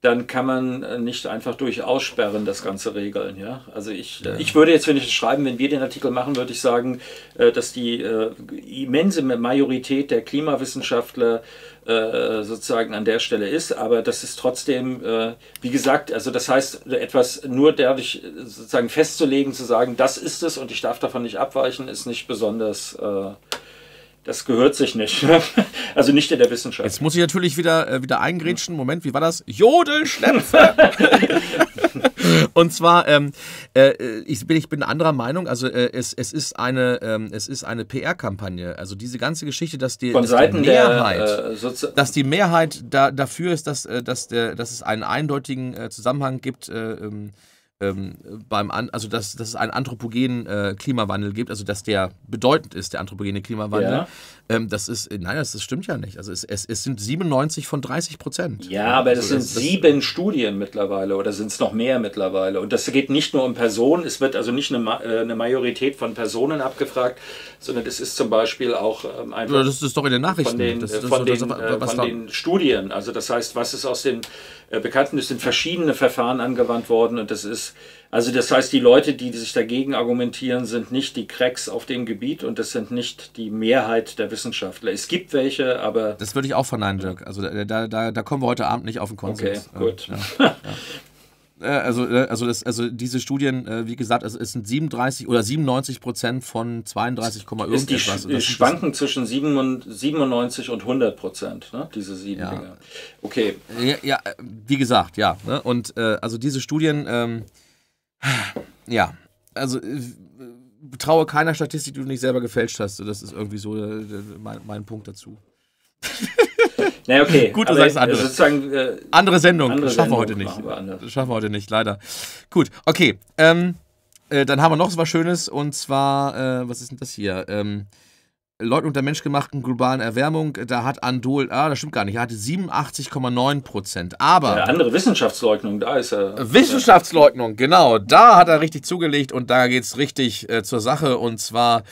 dann kann man äh, nicht einfach durch Aussperren das Ganze regeln. Ja? Also ich, ja. ich würde jetzt, wenn ich das schreiben, wenn wir den Artikel machen, würde ich sagen, äh, dass die äh, immense Majorität der Klimawissenschaftler sozusagen an der Stelle ist, aber das ist trotzdem, wie gesagt, also das heißt, etwas nur dadurch sozusagen festzulegen, zu sagen, das ist es und ich darf davon nicht abweichen, ist nicht besonders das gehört sich nicht. also nicht in der Wissenschaft. Jetzt muss ich natürlich wieder, äh, wieder eingrätschen. Moment, wie war das? Jodelschnäpfe! Und zwar, ähm, äh, ich, bin, ich bin anderer Meinung. Also äh, es, es ist eine, ähm, eine PR-Kampagne. Also diese ganze Geschichte, dass die, Von dass Seiten die Mehrheit, der, äh, dass die Mehrheit da, dafür ist, dass, äh, dass, der, dass es einen eindeutigen äh, Zusammenhang gibt. Ähm, ähm, beim An also dass, dass es einen anthropogenen äh, Klimawandel gibt, also dass der bedeutend ist, der anthropogene Klimawandel. Ja. Ähm, das ist, nein, das, das, stimmt ja nicht. Also es, es, es, sind 97 von 30 Prozent. Ja, aber das also sind das, sieben Studien mittlerweile oder sind es noch mehr mittlerweile. Und das geht nicht nur um Personen, es wird also nicht eine, äh, eine Majorität von Personen abgefragt, sondern es ist zum Beispiel auch ähm, einfach. Das ist doch in den Nachrichten. Von den, das, das, von den, äh, von den Studien. Also das heißt, was ist aus den äh, Bekannten, es sind verschiedene Verfahren angewandt worden und das ist also das heißt, die Leute, die sich dagegen argumentieren, sind nicht die Cracks auf dem Gebiet und das sind nicht die Mehrheit der Wissenschaftler. Es gibt welche, aber... Das würde ich auch verneinen, Dirk. Also da, da, da kommen wir heute Abend nicht auf den Konsens. Okay, gut. Ja, ja. Also, also, das, also diese Studien, äh, wie gesagt, also es sind 37 oder 97 Prozent von 32, irgendwas. Die, sch schwanken zwischen 97 und 100 Prozent, ne? diese sieben ja. Dinge. Okay. Ja, ja, wie gesagt, ja. Ne? Und äh, also diese Studien... Ähm, ja, also äh, traue keiner Statistik, die du nicht selber gefälscht hast. Das ist irgendwie so äh, mein, mein Punkt dazu. Na okay. Gut, du sagst andere. Sozusagen, äh, andere Sendung. Andere schaffen wir heute nicht. Wir schaffen wir heute nicht, leider. Gut, okay. Ähm, äh, dann haben wir noch was Schönes und zwar, äh, was ist denn das hier? Ähm, Leugnung der menschgemachten globalen Erwärmung, da hat Andol, ah, das stimmt gar nicht, er hatte 87,9 Prozent. Aber. Eine andere Wissenschaftsleugnung, da ist er. Wissenschaftsleugnung, genau. Da hat er richtig zugelegt und da geht es richtig äh, zur Sache und zwar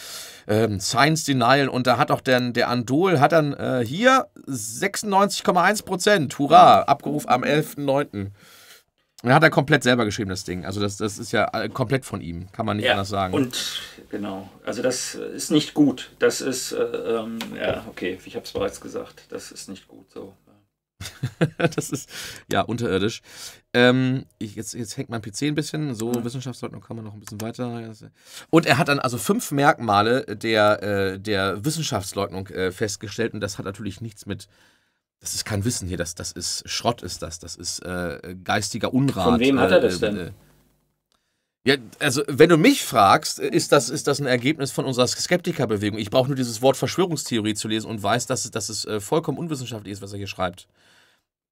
ähm, Science Denial und da hat auch der, der Andol hat dann äh, hier 96,1 Prozent. Hurra, Abgeruf am 11.09. Er hat er komplett selber geschrieben, das Ding. Also das, das ist ja äh, komplett von ihm, kann man nicht ja, anders sagen. Und genau, also das ist nicht gut. Das ist, äh, ähm, ja, okay, ich habe es bereits gesagt, das ist nicht gut so. das ist ja unterirdisch. Ähm, ich, jetzt, jetzt hängt mein PC ein bisschen, so mhm. Wissenschaftsleuten kann man noch ein bisschen weiter. Und er hat dann also fünf Merkmale der, äh, der Wissenschaftsleugnung äh, festgestellt und das hat natürlich nichts mit das ist kein Wissen hier, das, das ist Schrott, ist das. Das ist äh, geistiger Unrat. Von wem hat er das äh, denn? Äh, Ja, also wenn du mich fragst, ist das, ist das ein Ergebnis von unserer Skeptikerbewegung. Ich brauche nur dieses Wort Verschwörungstheorie zu lesen und weiß, dass, dass es äh, vollkommen unwissenschaftlich ist, was er hier schreibt.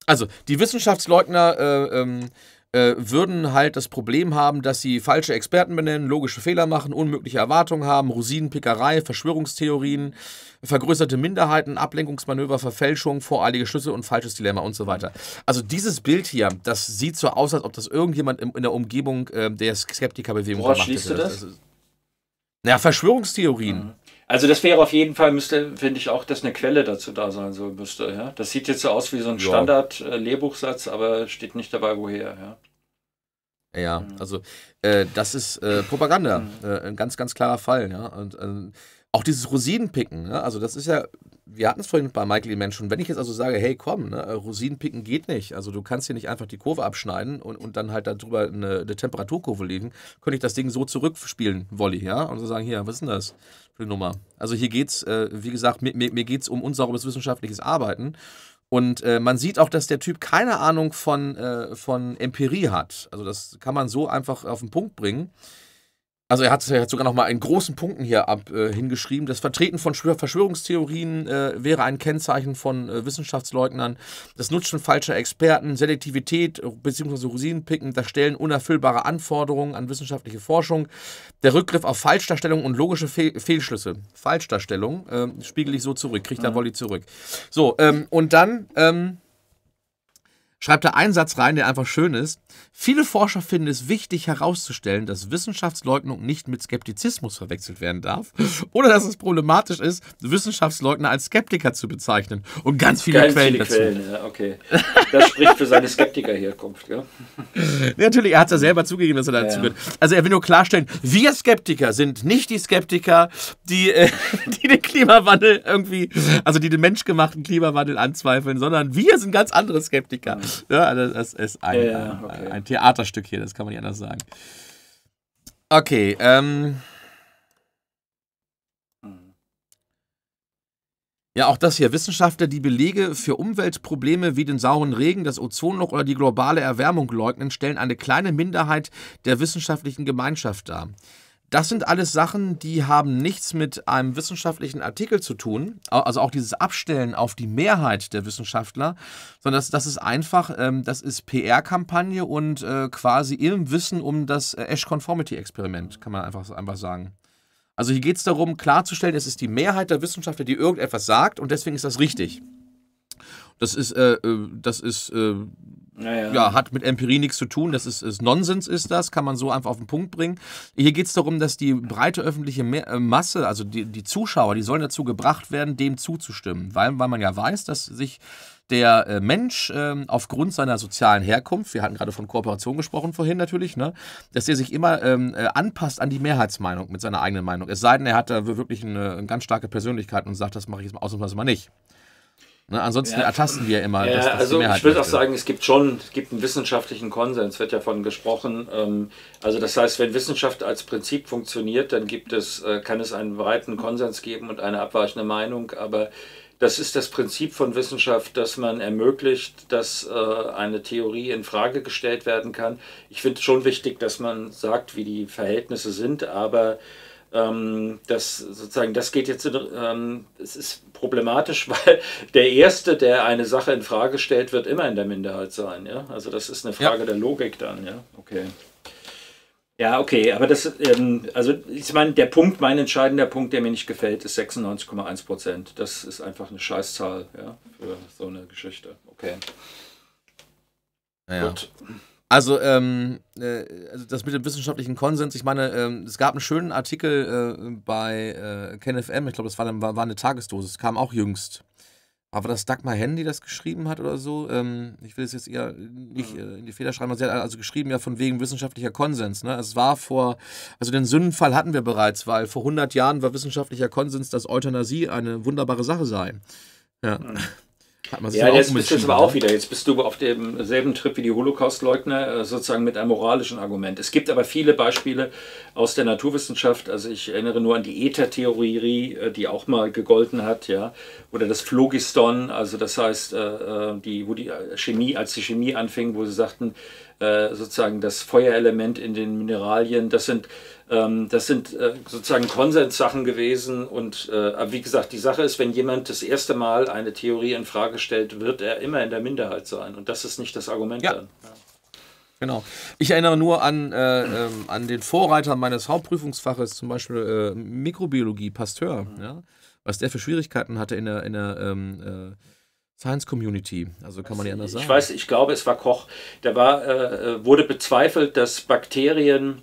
Also, die Wissenschaftsleugner äh, ähm, äh, würden halt das Problem haben, dass sie falsche Experten benennen, logische Fehler machen, unmögliche Erwartungen haben, Rosinenpickerei, Verschwörungstheorien, vergrößerte Minderheiten, Ablenkungsmanöver, Verfälschung, voreilige Schlüsse und falsches Dilemma und so weiter. Also dieses Bild hier, das sieht so aus, als ob das irgendjemand in, in der Umgebung äh, der Skeptikerbewegung Worauf schließt du das? das ist, ja, Verschwörungstheorien. Mhm. Also das wäre auf jeden Fall, müsste, finde ich auch, dass eine Quelle dazu da sein soll, müsste. Ja? Das sieht jetzt so aus wie so ein Standard-Lehrbuchsatz, aber steht nicht dabei, woher. Ja. Ja, mhm. also äh, das ist äh, Propaganda, mhm. äh, ein ganz, ganz klarer Fall. Ja? Und ähm, auch dieses Rosinenpicken, ne? also das ist ja, wir hatten es vorhin bei Michael E. Menschen, wenn ich jetzt also sage, hey komm, ne, Rosinenpicken geht nicht, also du kannst hier nicht einfach die Kurve abschneiden und, und dann halt darüber eine, eine Temperaturkurve legen, könnte ich das Ding so zurückspielen, Wolli, ja, und so sagen, hier, was ist denn das Nummer? Also hier geht's, äh, wie gesagt, mir, mir, mir geht es um unsauberes wissenschaftliches Arbeiten und äh, man sieht auch, dass der Typ keine Ahnung von, äh, von Empirie hat. Also das kann man so einfach auf den Punkt bringen. Also er hat, er hat sogar noch mal in großen Punkten hier ab, äh, hingeschrieben, das Vertreten von Verschwörungstheorien äh, wäre ein Kennzeichen von äh, Wissenschaftsleugnern, das Nutzen falscher Experten, Selektivität bzw. Rosinenpicken, das Stellen unerfüllbarer Anforderungen an wissenschaftliche Forschung, der Rückgriff auf Falschdarstellung und logische Fehl Fehlschlüsse. Falschdarstellung ähm, spiegel ich so zurück, kriegt der mhm. Wolli zurück. So, ähm, und dann... Ähm, schreibt er einen Satz rein, der einfach schön ist. Viele Forscher finden es wichtig herauszustellen, dass Wissenschaftsleugnung nicht mit Skeptizismus verwechselt werden darf oder dass es problematisch ist, Wissenschaftsleugner als Skeptiker zu bezeichnen. Und ganz viele ganz Quellen viele dazu. Quellen, ja, okay. Das spricht für seine Skeptikerherkunft, ja? Natürlich, er hat es ja selber zugegeben, dass er dazu ja, gehört. Also er will nur klarstellen, wir Skeptiker sind nicht die Skeptiker, die, äh, die den Klimawandel irgendwie, also die den menschgemachten Klimawandel anzweifeln, sondern wir sind ganz andere Skeptiker. Mhm. Ja, das ist ein, ja, okay. ein, Theaterstück hier, das kann man nicht anders sagen. Okay, ähm. Ja, auch das hier. Wissenschaftler, die Belege für Umweltprobleme wie den sauren Regen, das Ozonloch oder die globale Erwärmung leugnen, stellen eine kleine Minderheit der wissenschaftlichen Gemeinschaft dar. Das sind alles Sachen, die haben nichts mit einem wissenschaftlichen Artikel zu tun, also auch dieses Abstellen auf die Mehrheit der Wissenschaftler, sondern das, das ist einfach, ähm, das ist PR-Kampagne und äh, quasi im Wissen um das äh, Ash-Conformity-Experiment, kann man einfach, einfach sagen. Also hier geht es darum, klarzustellen, es ist die Mehrheit der Wissenschaftler, die irgendetwas sagt und deswegen ist das richtig. Das ist, äh, äh das ist äh, ja, ja. hat mit Empirie nichts zu tun. Das ist, ist, Nonsens, ist das, kann man so einfach auf den Punkt bringen. Hier geht es darum, dass die breite öffentliche äh, Masse, also die, die, Zuschauer, die sollen dazu gebracht werden, dem zuzustimmen. Weil, weil man ja weiß, dass sich der äh, Mensch äh, aufgrund seiner sozialen Herkunft, wir hatten gerade von Kooperation gesprochen vorhin natürlich, ne, dass der sich immer ähm, äh, anpasst an die Mehrheitsmeinung mit seiner eigenen Meinung. Es sei denn, er hat da wirklich eine, eine ganz starke Persönlichkeit und sagt, das mache ich jetzt ausnahmsweise mal nicht. Ne, ansonsten ja, ertasten wir immer. Ja, dass, dass also ich würde auch sagen, es gibt schon, es gibt einen wissenschaftlichen Konsens, wird ja von gesprochen. Ähm, also das heißt, wenn Wissenschaft als Prinzip funktioniert, dann gibt es, äh, kann es einen breiten Konsens geben und eine abweichende Meinung, aber das ist das Prinzip von Wissenschaft, dass man ermöglicht, dass äh, eine Theorie in Frage gestellt werden kann. Ich finde es schon wichtig, dass man sagt, wie die Verhältnisse sind, aber ähm, das sozusagen, das geht jetzt, ähm, es ist problematisch, weil der Erste, der eine Sache in Frage stellt, wird immer in der Minderheit sein. Ja? Also das ist eine Frage ja. der Logik dann. Ja, okay. Ja, okay, aber das, ähm, also ich meine, der Punkt, mein entscheidender Punkt, der mir nicht gefällt, ist 96,1 Prozent. Das ist einfach eine Scheißzahl, ja, für so eine Geschichte. Okay. Ja. Gut. Also, ähm, äh, also das mit dem wissenschaftlichen Konsens, ich meine, ähm, es gab einen schönen Artikel äh, bei äh, KenFM, ich glaube, das war, war, war eine Tagesdosis, kam auch jüngst. Aber das Dagmar Henn, die das geschrieben hat oder so? Ähm, ich will es jetzt eher nicht äh, in die Feder schreiben, aber sie hat also geschrieben ja von wegen wissenschaftlicher Konsens. Ne? Es war vor, also den Sündenfall hatten wir bereits, weil vor 100 Jahren war wissenschaftlicher Konsens, dass Euthanasie eine wunderbare Sache sei. Ja. Mhm. ja, jetzt bist du aber auch wieder. Jetzt bist du auf demselben Trip wie die Holocaust-Leugner, äh, sozusagen mit einem moralischen Argument. Es gibt aber viele Beispiele aus der Naturwissenschaft. Also ich erinnere nur an die Äthertheorie, äh, die auch mal gegolten hat, ja, oder das Phlogiston, also das heißt, äh, die, wo die Chemie, als die Chemie anfing, wo sie sagten, äh, sozusagen das Feuerelement in den Mineralien. Das sind, ähm, das sind äh, sozusagen Konsenssachen gewesen. Und äh, wie gesagt, die Sache ist, wenn jemand das erste Mal eine Theorie in Frage stellt, wird er immer in der Minderheit sein. Und das ist nicht das Argument ja. dann. Ja. Genau. Ich erinnere nur an, äh, ähm, an den Vorreiter meines Hauptprüfungsfaches, zum Beispiel äh, Mikrobiologie, Pasteur. Mhm. Ja? Was der für Schwierigkeiten hatte in der, in der ähm, äh, Science Community. Also kann man ja anders sagen. Ich weiß, ich glaube, es war Koch. Da war, äh, wurde bezweifelt, dass Bakterien,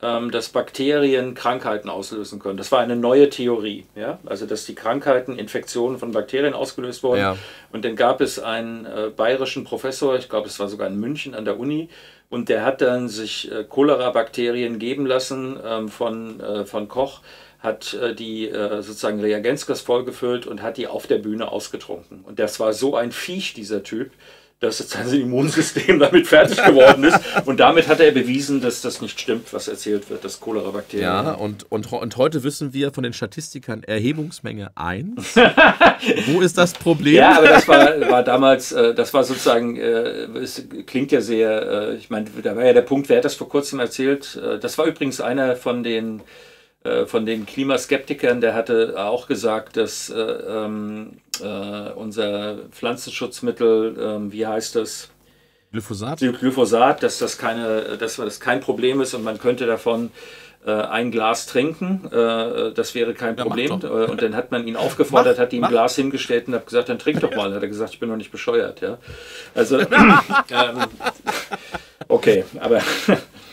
ähm, dass Bakterien Krankheiten auslösen können. Das war eine neue Theorie. Ja? Also, dass die Krankheiten, Infektionen von Bakterien ausgelöst wurden. Ja. Und dann gab es einen äh, bayerischen Professor, ich glaube, es war sogar in München an der Uni, und der hat dann sich äh, Cholera-Bakterien geben lassen ähm, von, äh, von Koch hat äh, die äh, sozusagen Reagenzglas vollgefüllt und hat die auf der Bühne ausgetrunken. Und das war so ein Viech, dieser Typ, dass jetzt sein Immunsystem damit fertig geworden ist. Und damit hat er bewiesen, dass das nicht stimmt, was erzählt wird, dass Cholera-Bakterien. Ja, und, und, und heute wissen wir von den Statistikern Erhebungsmenge 1. Wo ist das Problem? Ja, aber das war, war damals, äh, das war sozusagen, es klingt ja sehr, ich meine, da war ja der Punkt, wer hat das vor kurzem erzählt? Das war übrigens einer von den äh, von den Klimaskeptikern, der hatte auch gesagt, dass äh, ähm, äh, unser Pflanzenschutzmittel, äh, wie heißt das? Glyphosat? Glyphosat, dass das, keine, dass das kein Problem ist und man könnte davon äh, ein Glas trinken. Äh, das wäre kein Problem. Ja, und dann hat man ihn aufgefordert, mach, hat ihm ein Glas hingestellt und hat gesagt, dann trink doch mal. Hat er gesagt, ich bin noch nicht bescheuert. Ja? Also, ähm, okay, aber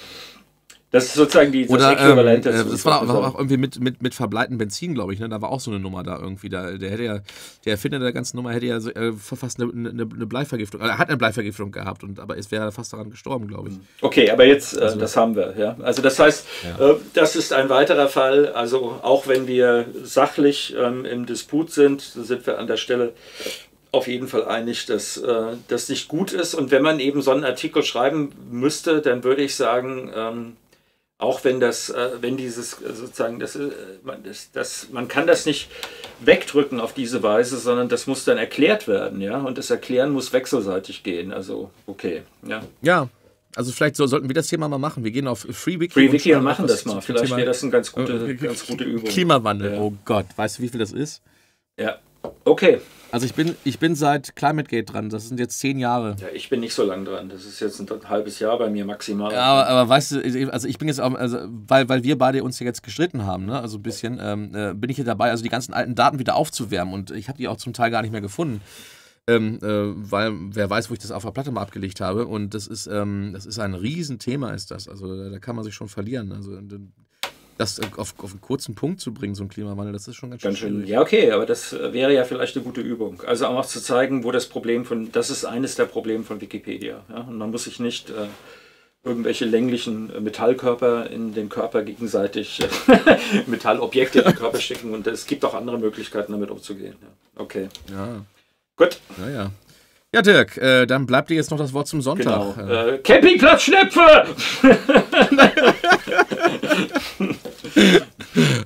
Das ist sozusagen die, das Oder, Äquivalent ähm, Das war auch, auch, irgendwie mit, mit, mit verbleiten Benzin, glaube ich. Ne? Da war auch so eine Nummer da irgendwie. Da, der hätte ja, der Erfinder der ganzen Nummer hätte ja so, äh, fast eine, eine, eine Bleivergiftung, er hat eine Bleivergiftung gehabt, und, aber es wäre fast daran gestorben, glaube ich. Okay, aber jetzt, äh, also, das haben wir. Ja? Also das heißt, ja. äh, das ist ein weiterer Fall. Also auch wenn wir sachlich ähm, im Disput sind, sind wir an der Stelle auf jeden Fall einig, dass äh, das nicht gut ist. Und wenn man eben so einen Artikel schreiben müsste, dann würde ich sagen, ähm, auch wenn das, äh, wenn dieses äh, sozusagen, das, äh, man, das, das, man kann das nicht wegdrücken auf diese Weise, sondern das muss dann erklärt werden, ja. Und das Erklären muss wechselseitig gehen. Also, okay, ja. Ja, also vielleicht so, sollten wir das Thema mal machen. Wir gehen auf FreeWiki. FreeWiki und, und machen das mal. Vielleicht wäre das eine ganz gute, ganz gute Übung. Klimawandel, ja. oh Gott. Weißt du, wie viel das ist? Ja. Okay. Also ich bin, ich bin seit ClimateGate dran. Das sind jetzt zehn Jahre. Ja, ich bin nicht so lange dran. Das ist jetzt ein halbes Jahr bei mir maximal. Ja, aber, aber weißt du, also ich bin jetzt auch, also weil, weil wir beide uns ja jetzt gestritten haben, ne? also ein bisschen, ähm, äh, bin ich hier dabei, also die ganzen alten Daten wieder aufzuwärmen. Und ich habe die auch zum Teil gar nicht mehr gefunden. Ähm, äh, weil wer weiß, wo ich das auf der Platte mal abgelegt habe. Und das ist, ähm, das ist ein Riesenthema, ist das. Also da, da kann man sich schon verlieren. Also das auf, auf einen kurzen Punkt zu bringen, so ein Klimawandel, das ist schon ganz, ganz schön. Schwierig. Ja, okay, aber das wäre ja vielleicht eine gute Übung. Also auch zu zeigen, wo das Problem von, das ist eines der Probleme von Wikipedia. Ja? Und man muss sich nicht äh, irgendwelche länglichen Metallkörper in den Körper gegenseitig, Metallobjekte in den Körper schicken und es gibt auch andere Möglichkeiten, damit umzugehen. Ja. Okay. Ja. Gut. Ja, ja. Ja, Dirk, äh, dann bleibt dir jetzt noch das Wort zum Sonntag. Genau. Äh, Campingplatz Schnepfe!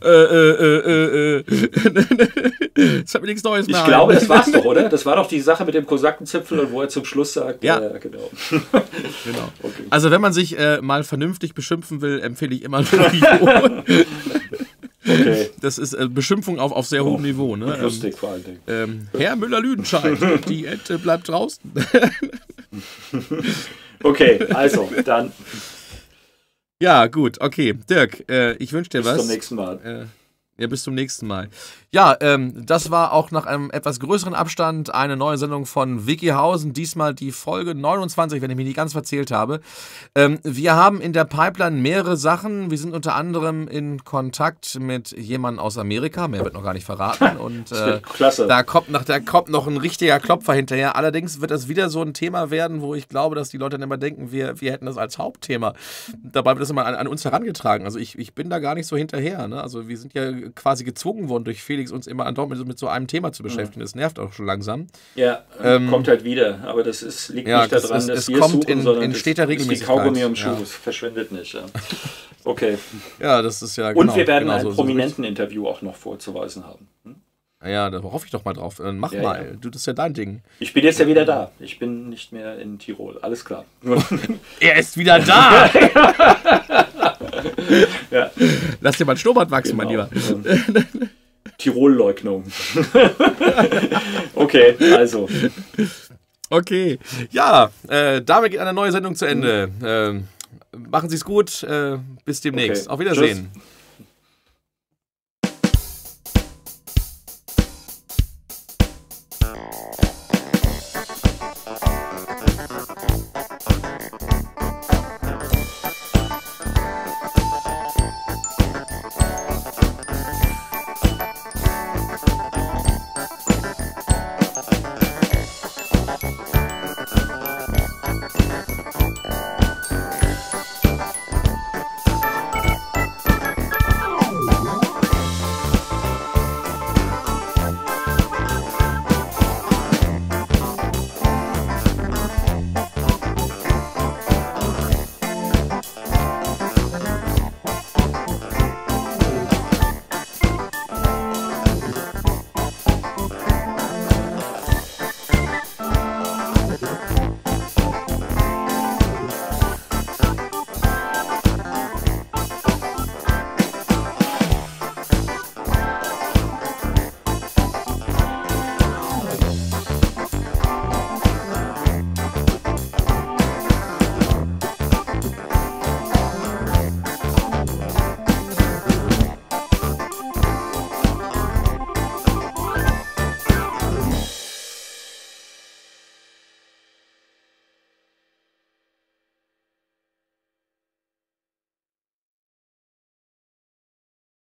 äh, äh, äh, das hat mir nichts Neues mehr. Ich glaube, das war's doch, oder? Das war doch die Sache mit dem Kosakenzipfel und wo er zum Schluss sagt, ja, genau. genau. Okay. Also, wenn man sich äh, mal vernünftig beschimpfen will, empfehle ich immer Loriot. Okay. Das ist äh, Beschimpfung auf, auf sehr hohem oh, Niveau. Ne? Lustig ähm, vor allen Dingen. Ähm, Herr Müller-Lüdenscheid, die Ente bleibt draußen. okay, also dann. Ja, gut, okay. Dirk, äh, ich wünsche dir Bis was. Bis zum nächsten Mal. Äh, ja, bis zum nächsten Mal. Ja, ähm, das war auch nach einem etwas größeren Abstand eine neue Sendung von Wikihausen. Diesmal die Folge 29, wenn ich mich nicht ganz verzählt habe. Ähm, wir haben in der Pipeline mehrere Sachen. Wir sind unter anderem in Kontakt mit jemandem aus Amerika. Mehr wird noch gar nicht verraten. Und äh, Klasse. Da, kommt noch, da kommt noch ein richtiger Klopfer hinterher. Allerdings wird das wieder so ein Thema werden, wo ich glaube, dass die Leute dann immer denken, wir, wir hätten das als Hauptthema. Dabei wird das immer an, an uns herangetragen. Also ich, ich bin da gar nicht so hinterher. Ne? Also wir sind ja quasi gezwungen worden durch Felix, uns immer andauernd mit, mit so einem Thema zu beschäftigen. Das nervt auch schon langsam. Ja, ähm, kommt halt wieder. Aber das ist, liegt ja, nicht daran, es, dass es wir kommt suchen, in, sondern in steter Regelmäßigkeit. Ist wie Kaugummi am Schuh, ja. verschwindet nicht. Ja. Okay. Ja, das ist ja genau, Und wir werden genau ein so, Prominenten-Interview auch noch vorzuweisen haben. Hm? Ja, da hoffe ich doch mal drauf. Äh, mach Ja, mal. ja. Du, das ist ja dein Ding. Ich bin jetzt ja wieder da. Ich bin nicht mehr in Tirol. Alles klar. Er ist wieder da! ja, Lass dir mal ein Schnurrbart wachsen, mein genau. Lieber. Ähm, Tirol-Leugnung. okay, also. Okay. Ja, äh, damit geht eine neue Sendung zu Ende. Ähm, machen Sie es gut. Äh, bis demnächst. Okay. Auf Wiedersehen. Tschüss.